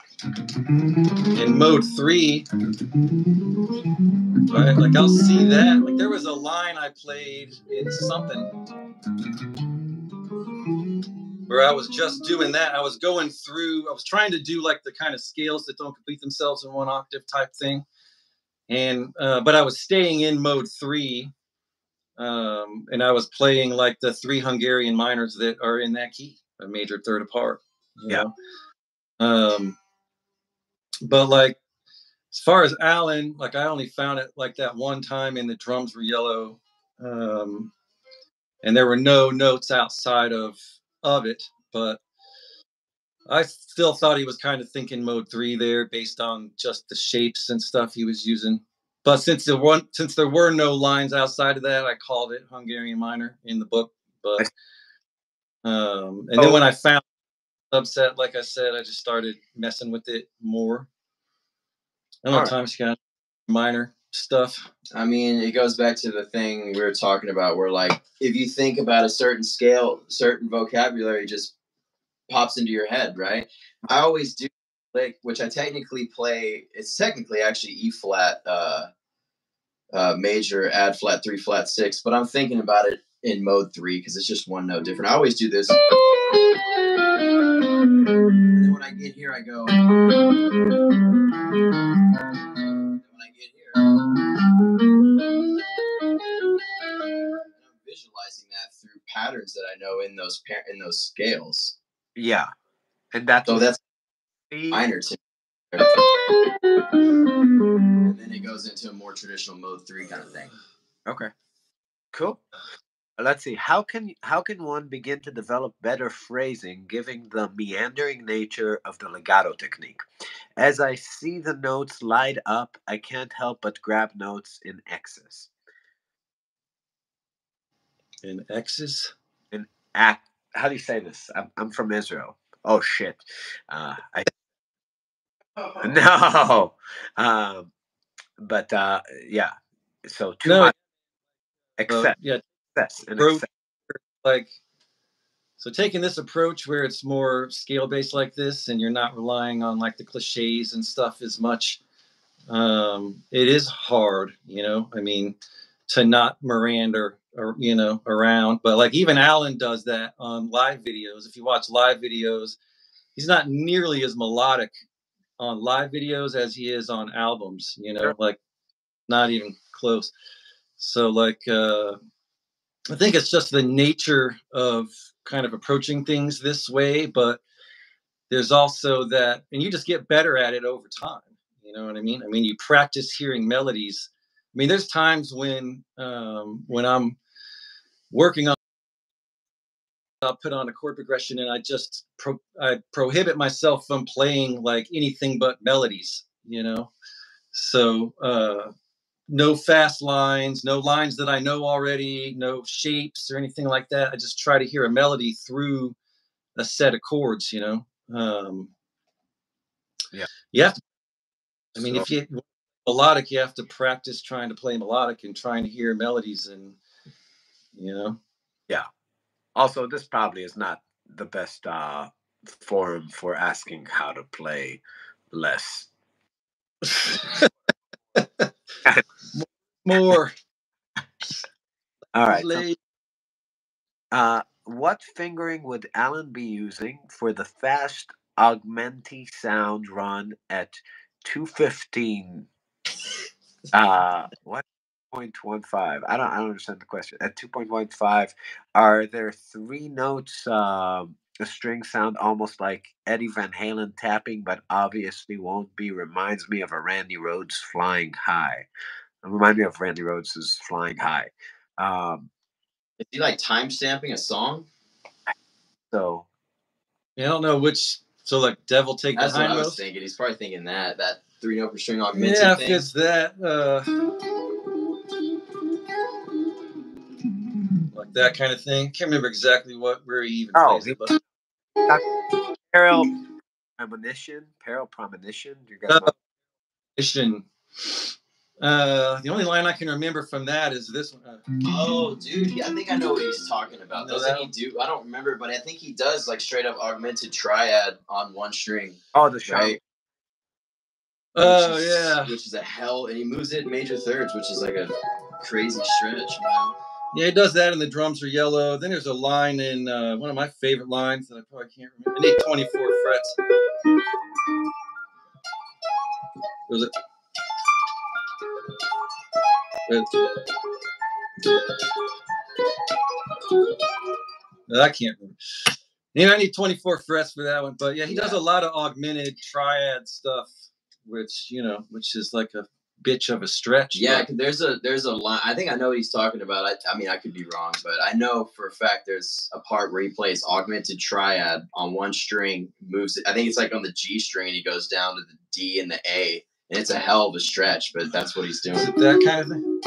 in mode three right like i'll see that like there was a line i played in something where i was just doing that i was going through i was trying to do like the kind of scales that don't complete themselves in one octave type thing and uh, but i was staying in mode three um, and I was playing like the three Hungarian minors that are in that key, a major third apart. Yeah. know? Um, but like as far as Allan, like I only found it like that one time, and the drums were yellow, um, and there were no notes outside of of it. But I still thought he was kind of thinking mode three there, based on just the shapes and stuff he was using. But since there one since there were no lines outside of that, I called it Hungarian minor in the book. But um, and then when I found subset, like I said, I just started messing with it more. I don't know, Alright. Thomas, you got minor stuff. I mean, it goes back to the thing we were talking about where, like, if you think about a certain scale, certain vocabulary just pops into your head, right? I always do lick, which I technically play, it's technically actually E flat, uh, uh, major, add flat, three flat, six, but I'm thinking about it in mode three because it's just one note different. I always do this. And then when I get here, I go. That through patterns that I know in those par- in those scales. Yeah, and that's So that's minor to and then it goes into a more traditional mode three kind of thing. Okay. Cool. Uh, Let's see. How can how can one begin to develop better phrasing, given the meandering nature of the legato technique? As I see the notes light up, I can't help but grab notes in excess. In X's. Act. How do you say this? I'm, I'm from Israel. Oh shit. Uh, I no. Um, but uh, yeah. So too No, much uh, yeah, excess, excess. like so taking this approach where it's more scale based like this and you're not relying on like the cliches and stuff as much um it is hard you know i mean to not miranda or you know around but like even allan does that on live videos if you watch live videos he's not nearly as melodic on live videos as he is on albums you know like not even close so like uh I think it's just the nature of kind of approaching things this way, but there's also that, and you just get better at it over time. You know what I mean? I mean, you practice hearing melodies. I mean, there's times when um, when I'm working on, I'll put on a chord progression, and I just pro- I prohibit myself from playing like anything but melodies. You know, so uh, no fast lines, no lines that I know already, no shapes or anything like that. I just try to hear a melody through a set of chords, you know. Um, Yeah. You have to, I mean, So- if you melodic, you have to practice trying to play melodic and trying to hear melodies and, you know. Yeah. Also this probably is not the best uh forum for asking how to play less More. all right uh what fingering would allan be using for the fast augmenti sound run at 215 uh what 2.15 i don't i don't understand the question at 2.15 are there three notes um a string sound almost like Eddie Van Halen tapping, but obviously won't be. Reminds me of a Randy Rhoads flying high. It reminds me of Randy Rhoads' flying high. Um, Is he like time stamping a song? so I don't know which. So like, devil take That's the what I was thinking. He's probably thinking that that three note per string augmented Yeah, if thing. it's that, uh, that kind of thing. Can't remember exactly what where he even Oh, plays it, but Peril premonition, peril premonition. Do you guys know? mission. Uh, the only line I can remember from that is this one. Uh, Oh, dude, yeah, I think I know what he's talking about. No, Doesn't he do? I don't remember, but I think he does like straight up augmented triad on one string, Oh, the show. right? oh is- yeah, which is a hell, and he moves it major thirds, which is like a crazy stretch, man. Yeah, he does that, and the drums are yellow. Then there's a line in uh, one of my favorite lines that I probably can't remember. I need 24 frets. It? Uh, I can't remember. I need 24 frets for that one. But yeah, he does a lot of augmented triad stuff, which you know, which is like a bitch of a stretch. Yeah, but- there's a there's a line. I think I know what he's talking about. I, I mean, I could be wrong, but I know for a fact there's a part where he plays augmented triad on one string, moves it. I think it's like on the G string, and he goes down to the D and the A, and it's a hell of a stretch. But that's what he's is doing. it that kind of thing?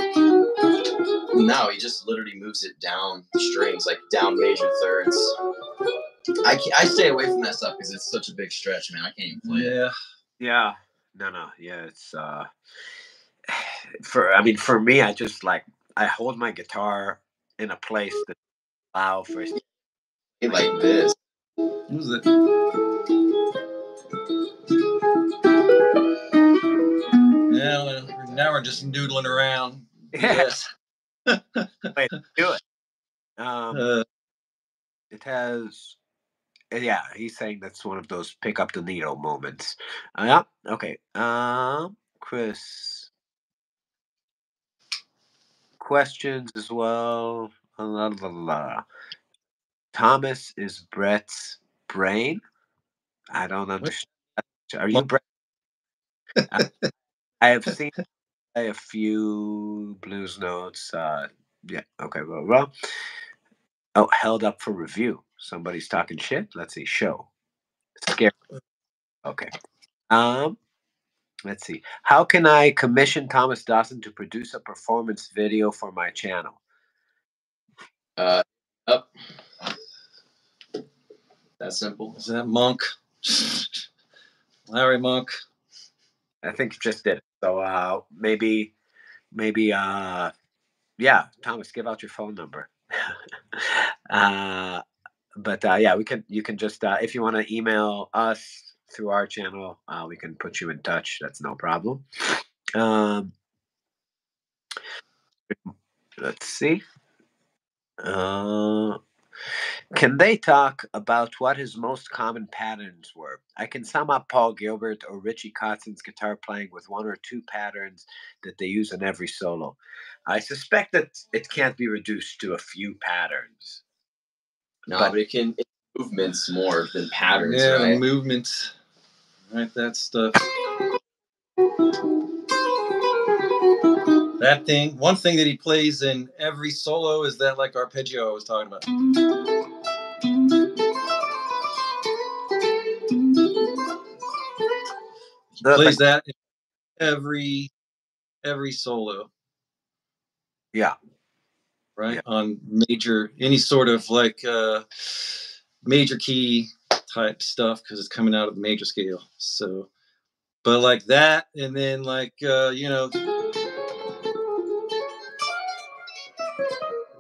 No, he just literally moves it down the strings, like down major thirds. I can't, I stay away from that stuff because it's such a big stretch, man. I can't even play it. Yeah. Yeah. No, no. Yeah, it's uh for I mean for me I just like I hold my guitar in a place that allow for Like this. What was it? Now, uh, now we're just noodling around. Yes. way to do it. Um Uh, it has yeah, he's saying that's one of those pick up the needle moments. Uh, yeah, okay. Um Chris questions as well. La, la, la. Thomas is Brett's brain. I don't understand. Are you? Brett? I, I have seen a few blues notes. Uh, yeah. Okay. Well, well. Oh, held up for review. Somebody's talking shit. Let's see. Show. Scary. Okay. Um. Let's see. How can I commission Thomas Dawson to produce a performance video for my channel? Uh, up. That simple. is that Monk? Larry Monk. I think you just did it. So uh maybe maybe uh yeah, Thomas, give out your phone number. uh but uh yeah, we can you can just uh if you want to email us through our channel, uh we can put you in touch. That's no problem. Um let's see. Uh can they talk about what his most common patterns were? I can sum up Paul Gilbert or Richie Kotzen's guitar playing with one or two patterns that they use in every solo. I suspect that it can't be reduced to a few patterns. No, But- but, it can it's movements more than patterns, yeah, right? movements. Right, that stuff. That thing. One thing that he plays in every solo is that like arpeggio I was talking about. He plays that in every every solo. Yeah. Right Yeah. on major any sort of like uh major key type stuff because it's coming out of the major scale. So, but like that, and then like uh, you know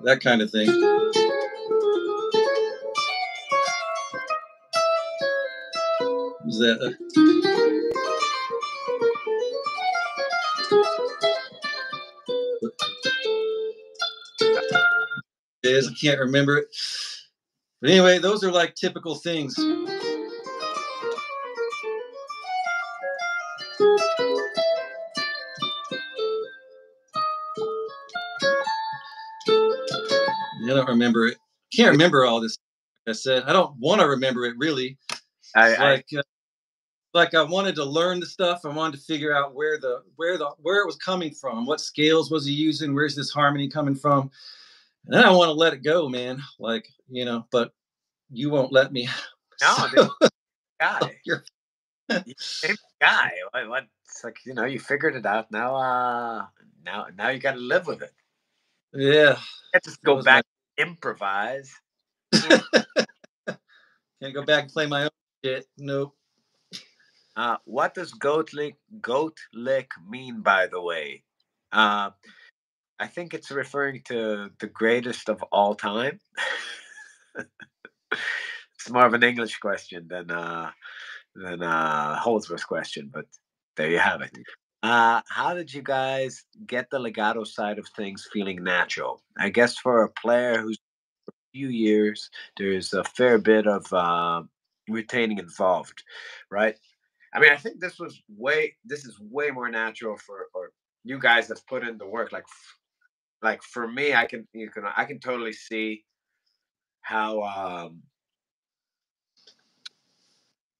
that kind of thing. Is that? I can't remember it. But anyway, those are like typical things. I don't remember it. Can't remember all this. I said I don't want to remember it really. I, It's I, like uh, like I wanted to learn the stuff. I wanted to figure out where the where the where it was coming from. What scales was he using? Where's this harmony coming from? And then I want to let it go, man. Like you know, but you won't let me. No, So- guy. you're- guy. What, what, it's like, you know, you figured it out. Now uh now now you gotta live with it. yeah. Can't just go back improvise. Can't go back and play my own shit. Nope. Uh, what does goat lick, goat lick mean, by the way? Uh, I think it's referring to the greatest of all time. it's more of an English question than uh, than uh, Holdsworth's question, but there you have it. Uh, how did you guys get the legato side of things feeling natural? I guess for a player who's a few years, there's a fair bit of uh, retaining involved, right? I mean, I think this was way this is way more natural for for you guys that's put in the work. Like, like for me, I can you can I can totally see how um,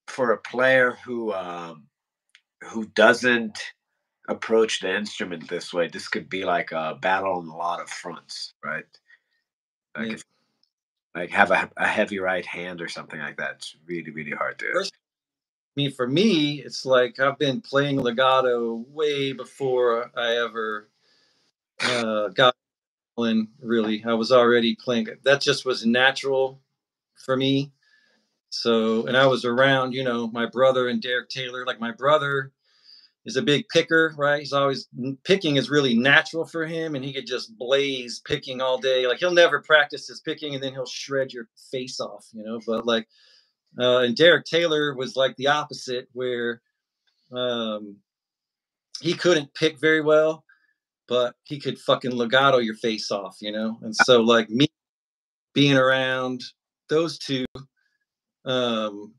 for a player who um, who doesn't approach the instrument this way, this could be like a battle on a lot of fronts, right? Like, Yeah. if, like have a, a heavy right hand or something like that. It's really really hard to. First- I mean, for me, it's like I've been playing legato way before I ever uh, got in. Really, I was already playing. it. That just was natural for me. So, and I was around, you know, my brother and Derek Taylor. Like my brother is a big picker, right? He's always picking is really natural for him, and he could just blaze picking all day. Like he'll never practice his picking, and then he'll shred your face off, you know. But like uh, and Derek Taylor was like the opposite, where um, he couldn't pick very well, but he could fucking legato your face off, you know. And so, like me being around those two, um,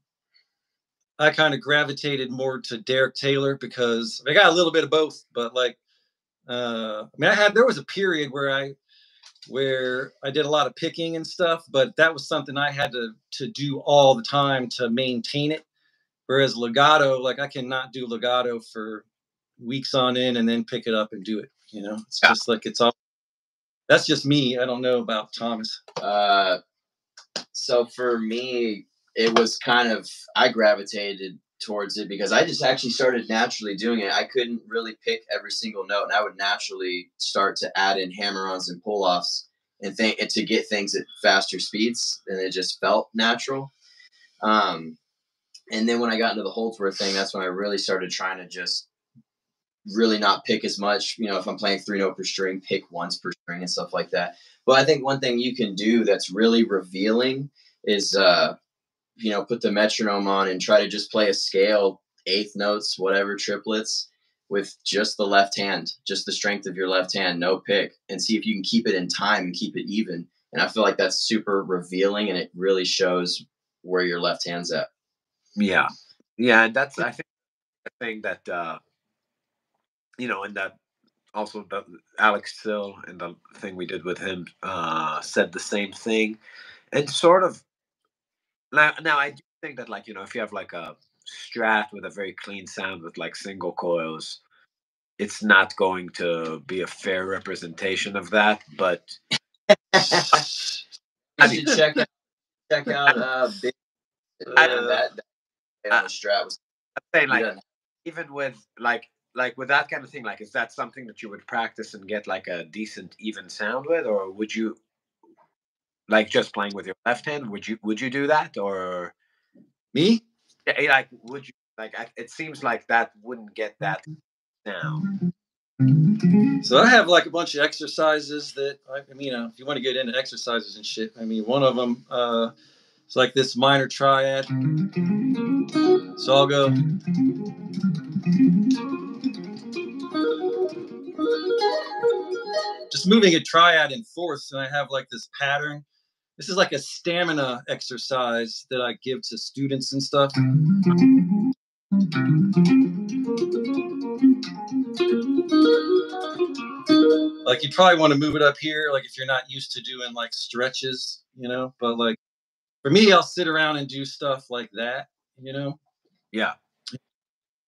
I kind of gravitated more to Derek Taylor because I got a little bit of both, but like, uh, I mean, I had there was a period where I where I did a lot of picking and stuff, but that was something I had to to do all the time to maintain it. Whereas legato, like I cannot do legato for weeks on end and then pick it up and do it. You know, it's Yeah. just like it's all. That's just me. I don't know about Thomas. Uh, so for me, it was kind of I gravitated towards it because I just actually started naturally doing it. I couldn't really pick every single note, and I would naturally start to add in hammer-ons and pull-offs and think and to get things at faster speeds, and it just felt natural. Um, and then when I got into the Holdsworth thing, that's when I really started trying to just really not pick as much. You know, if I'm playing three note per string, pick once per string and stuff like that. But I think one thing you can do that's really revealing is, uh, you know, put the metronome on and try to just play a scale, eighth notes, whatever, triplets with just the left hand, just the strength of your left hand, no pick, and see if you can keep it in time and keep it even. And I feel like that's super revealing and it really shows where your left hand's at. Yeah, yeah, and that's I think the thing that uh, you know, and that also the Alex Sill and the thing we did with him uh, said the same thing, and sort of now. Now I do think that like you know if you have like a Strat with a very clean sound with like single coils, it's not going to be a fair representation of that. But You should check out check out uh, Big, uh, I- that, that on the strat was I'm saying like done. even with like like with that kind of thing like is that something that you would practice and get like a decent even sound with or would you like just playing with your left hand would you would you do that or Me? yeah, eh, like would you like I, it seems like that wouldn't get that sound So I have like a bunch of exercises that I, I mean, uh, if you want to get into exercises and shit, I mean, one of them uh, is like this minor triad. So I'll go. Just moving a triad in fourths, and I have like this pattern. This is like a stamina exercise that I give to students and stuff. like you probably want to move it up here like if you're not used to doing like stretches you know? But like for me i'll sit around and do stuff like that you know? Yeah.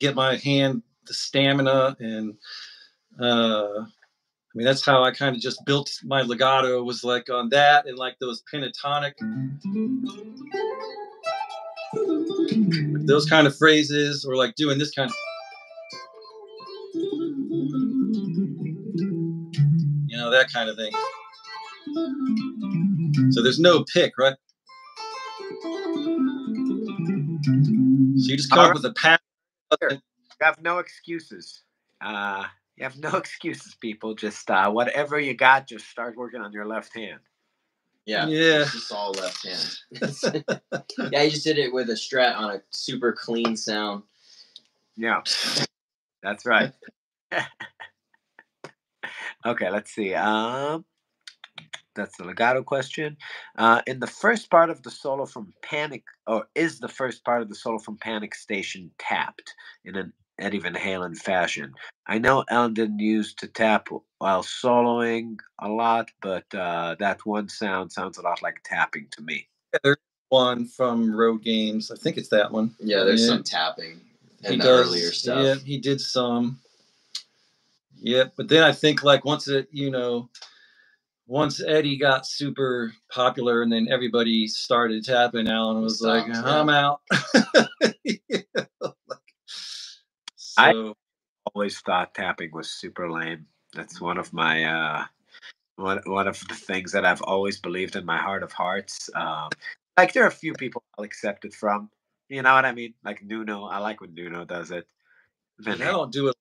Get my hand the stamina and uh mean that's how i kind of just built my legato was like on that and like those pentatonic those kind of phrases or like doing this kind of you know that kind of thing. So there's no pick right? So you just come up with a pattern. You have no excuses. Uh, you have no excuses, people. Just uh, whatever you got, just start working on your left hand. Yeah, Yeah. It's just all left hand. yeah, he just did it with a strat on a super clean sound. Yeah, that's right. okay, let's see. Um, that's the legato question. Uh, in the first part of the solo from Panic, or is the first part of the solo from Panic Station tapped in an Eddie Van Halen fashion? I know Allan didn't use to tap while soloing a lot, but uh, that one sound sounds a lot like tapping to me. There's one from Road Games. I think it's that one. Yeah, there's Yeah. some tapping in he the does, earlier stuff. Yeah, he did some. Yep, but then I think like once it, you know, once Eddie got super popular and then everybody started tapping, Allan was like, "I'm out." You know, like, I- always thought tapping was super lame. That's one of my uh one one of the things that I've always believed in my heart of hearts. Um like there are a few people I'll accept it from. You know what I mean? Like Nuno. I like when Nuno does it. I don't do it.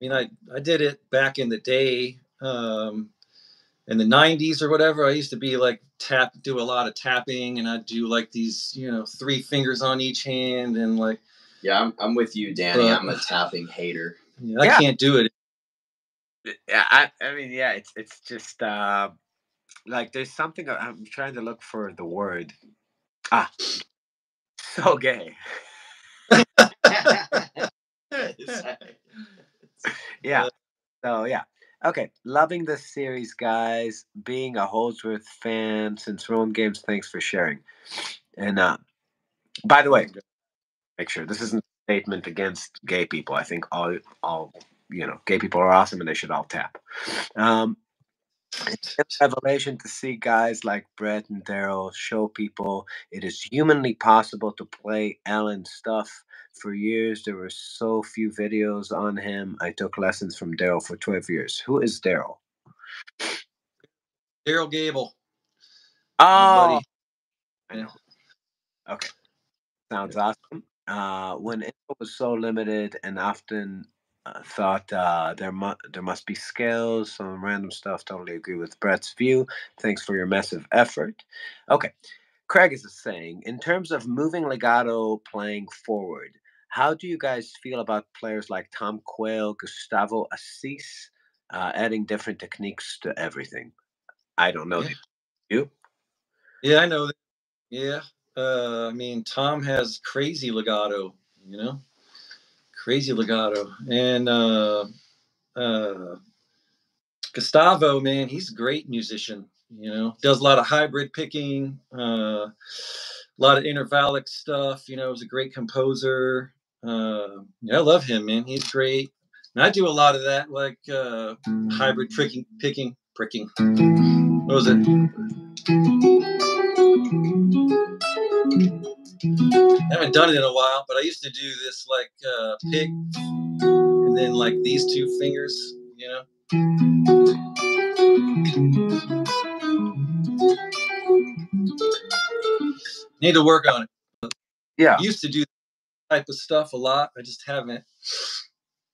I mean, I I did it back in the day, um, in the '90s or whatever. I used to be like tap, do a lot of tapping, and I'd do like these, you know, three fingers on each hand, and like Yeah, I'm, I'm with you, Danny. But- I'm a tapping hater. you know, I Yeah. can't do it. yeah, I, I mean, yeah, it's it's just uh, like there's something I'm trying to look for the word. Ah, so gay. Yeah. So yeah. Okay. Loving this series, guys. Being a Holdsworth fan since Road Games. Thanks for sharing. And uh by the way, make sure this isn't a statement against gay people. I think all all you know, gay people are awesome and they should all tap. Um it's a revelation to see guys like Brett and Daryl show people it is humanly possible to play Allan stuff. For years, there were so few videos on him. I took lessons from Daryl for 12 years. Who is Daryl? Daryl Gable. Oh. I know. Okay, sounds awesome. Uh, when info was so limited and often uh, thought uh, there mu- there must be scales, some random stuff. Totally agree with Brett's view. Thanks for your massive effort. Okay, Craig is saying, in terms of moving legato playing forward, how do you guys feel about players like Tom Quayle, Gustavo Assis, uh, adding different techniques to everything? I don't know. Yeah. You? Yeah, I know. Yeah. Uh, I mean, Tom has crazy legato, you know, crazy legato. And uh, uh, Gustavo, man, he's a great musician, you know, does a lot of hybrid picking, uh, a lot of intervallic stuff, you know, he's a great composer. Uh, yeah, I love him, man. He's great. And I do a lot of that, like uh, hybrid pricking, picking, pricking. What was it? I haven't done it in a while, but I used to do this like uh, pick and then like these two fingers, you know. Need to work on it. Yeah. Used to do that type of stuff a lot. I just haven't.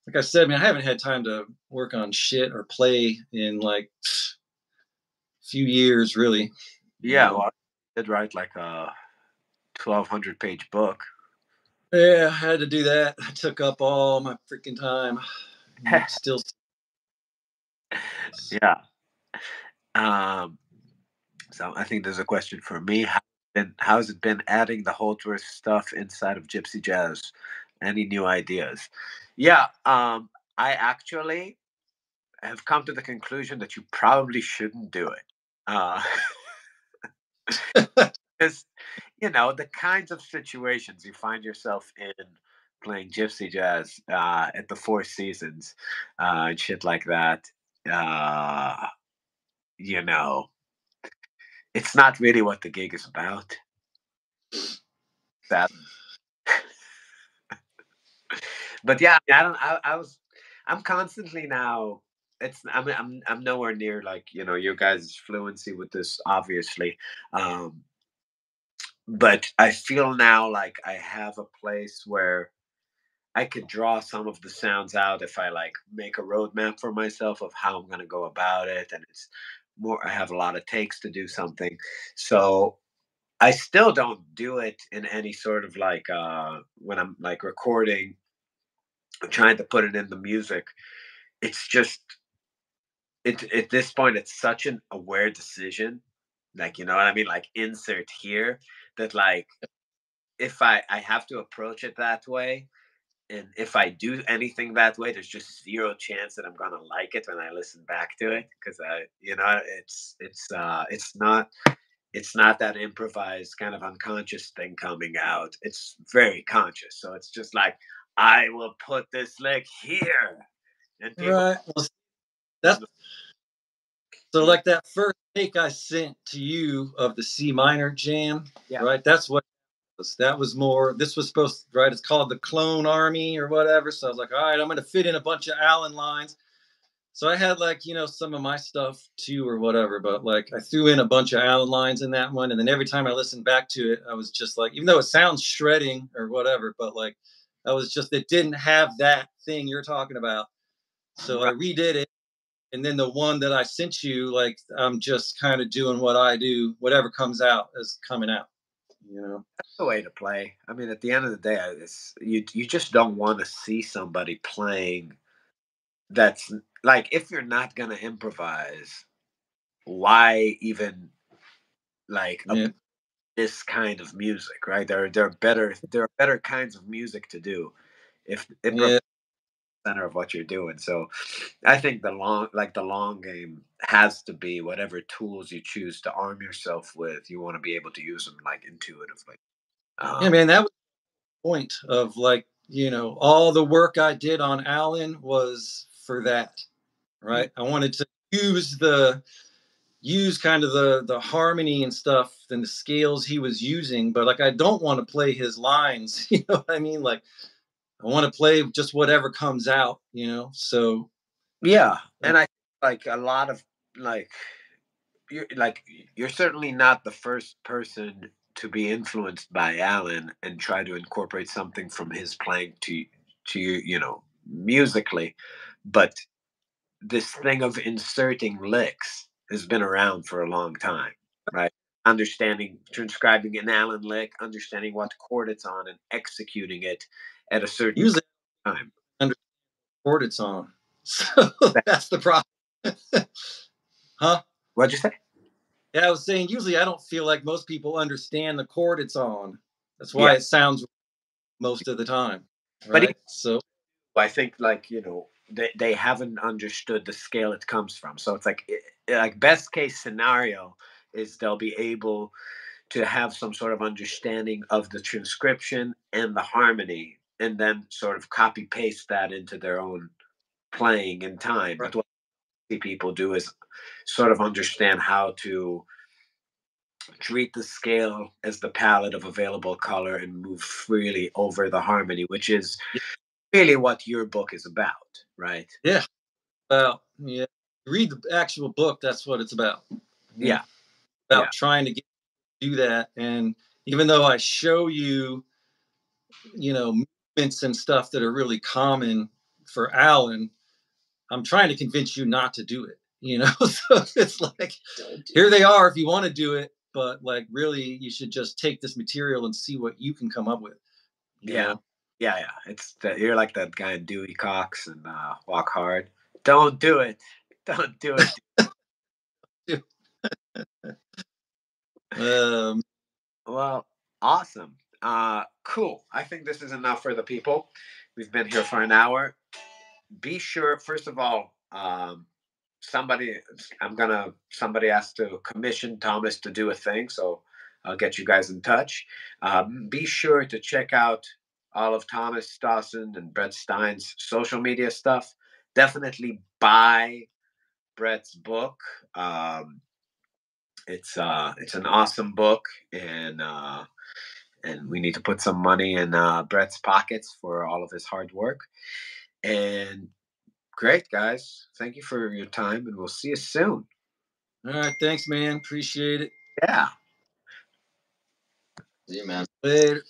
Like I said, I man, I haven't had time to work on shit or play in like a few years, really. Yeah, well, I did write like a twelve hundred page book. Yeah, I had to do that. I took up all my freaking time. Still, Yeah. Um. So I think there's a question for me. How been how's it been adding the Holdsworth stuff inside of Gypsy Jazz? Any new ideas? Yeah. Um. I actually have come to the conclusion that you probably shouldn't do it. Uh, you know the kinds of situations you find yourself in playing gypsy jazz uh, at the Four Seasons uh, and shit like that. Uh, you know, it's not really what the gig is about. That, but yeah, I don't. I, I was. I'm constantly now. It's. I'm. I'm. I'm nowhere near like you know your guys' fluency with this, obviously. Um, but I feel now like I have a place where I could draw some of the sounds out if I like make a roadmap for myself of how I'm gonna go about it, and it's more. I have a lot of takes to do something, so I still don't do it in any sort of like uh when I'm like recording, I'm trying to put it in the music. It's just it at this point it's such an aware decision like you know what i mean like insert here that like if i i have to approach it that way and if i do anything that way there's just zero chance that i'm gonna like it when i listen back to it because i you know it's it's uh it's not it's not that improvised kind of unconscious thing coming out it's very conscious so it's just like i will put this lick here and people Right. That's so like that first take I sent to you of the C minor jam. Yeah. Right. That's what was. that was more. This was supposed right. It's called the Clone Army or whatever. So I was like, all right, I'm gonna fit in a bunch of Allan lines. So I had like you know some of my stuff too or whatever, but like I threw in a bunch of Allan lines in that one, and then every time I listened back to it, I was just like, even though it sounds shredding or whatever, but like I was just it didn't have that thing you're talking about. So I redid it. And then the one that I sent you, like I'm just kind of doing what I do, whatever comes out is coming out. You know? That's the way to play. I mean, at the end of the day, it's you. You just don't want to see somebody playing. That's like if you're not gonna improvise, why even like a- this kind of music, right? There, there are better, there are better kinds of music to do. If improv Yeah. Center of what you're doing. So I think the long like the long game has to be whatever tools you choose to arm yourself with, you want to be able to use them like intuitively. Um, Yeah, man, that was the point of like, you know, all the work I did on Allan was for that. Right. I wanted to use the use kind of the the harmony and stuff and the scales he was using, but like I don't want to play his lines. You know what I mean? Like I want to play just whatever comes out, you know. So Yeah, and I like a lot of like you're like you're certainly not the first person to be influenced by Allan and try to incorporate something from his playing to to you, you know, musically, but this thing of inserting licks has been around for a long time, right? Understanding, transcribing an Allan lick, understanding what chord it's on, and executing it at a certain usually time. chord it's on. So that's the problem. huh? What'd you say? Yeah, I was saying usually I don't feel like most people understand the chord it's on. That's why Yeah. it sounds most of the time. But it- so I think like you know they, they haven't understood the scale it comes from. So it's like i- like best case scenario is they'll be able to have some sort of understanding of the transcription and the harmony, and then sort of copy paste that into their own playing in time. Right. But what people do is sort of understand how to treat the scale as the palette of available color and move freely over the harmony, which is really what your book is about, right? about yeah, read the actual book. That's what it's about. Yeah. about Yeah. trying to get do that. And even though I show you, you know, and stuff that are really common for Allan, I'm trying to convince you not to do it. You know, so it's like here they are if you want to do it, but like really you should just take this material and see what you can come up with. Yeah. know? Yeah, yeah. It's that you're like that guy Dewey Cox and uh, Walk Hard. Don't do it. Don't do it. Um, well, awesome. Uh, cool. I think this is enough for the people. We've been here for an hour. Be sure, first of all, um, somebody I'm gonna somebody has to commission Thomas to do a thing, so I'll get you guys in touch. Um, be sure to check out all of Thomas Dawson and Brett Stine's social media stuff. Definitely buy Brett's book. Um, it's uh, it's an awesome book, and uh, and we need to put some money in uh, Brett's pockets for all of his hard work. And great, guys. Thank you for your time, and we'll see you soon. all right, thanks, man. Appreciate it. Yeah. See you, man. Later.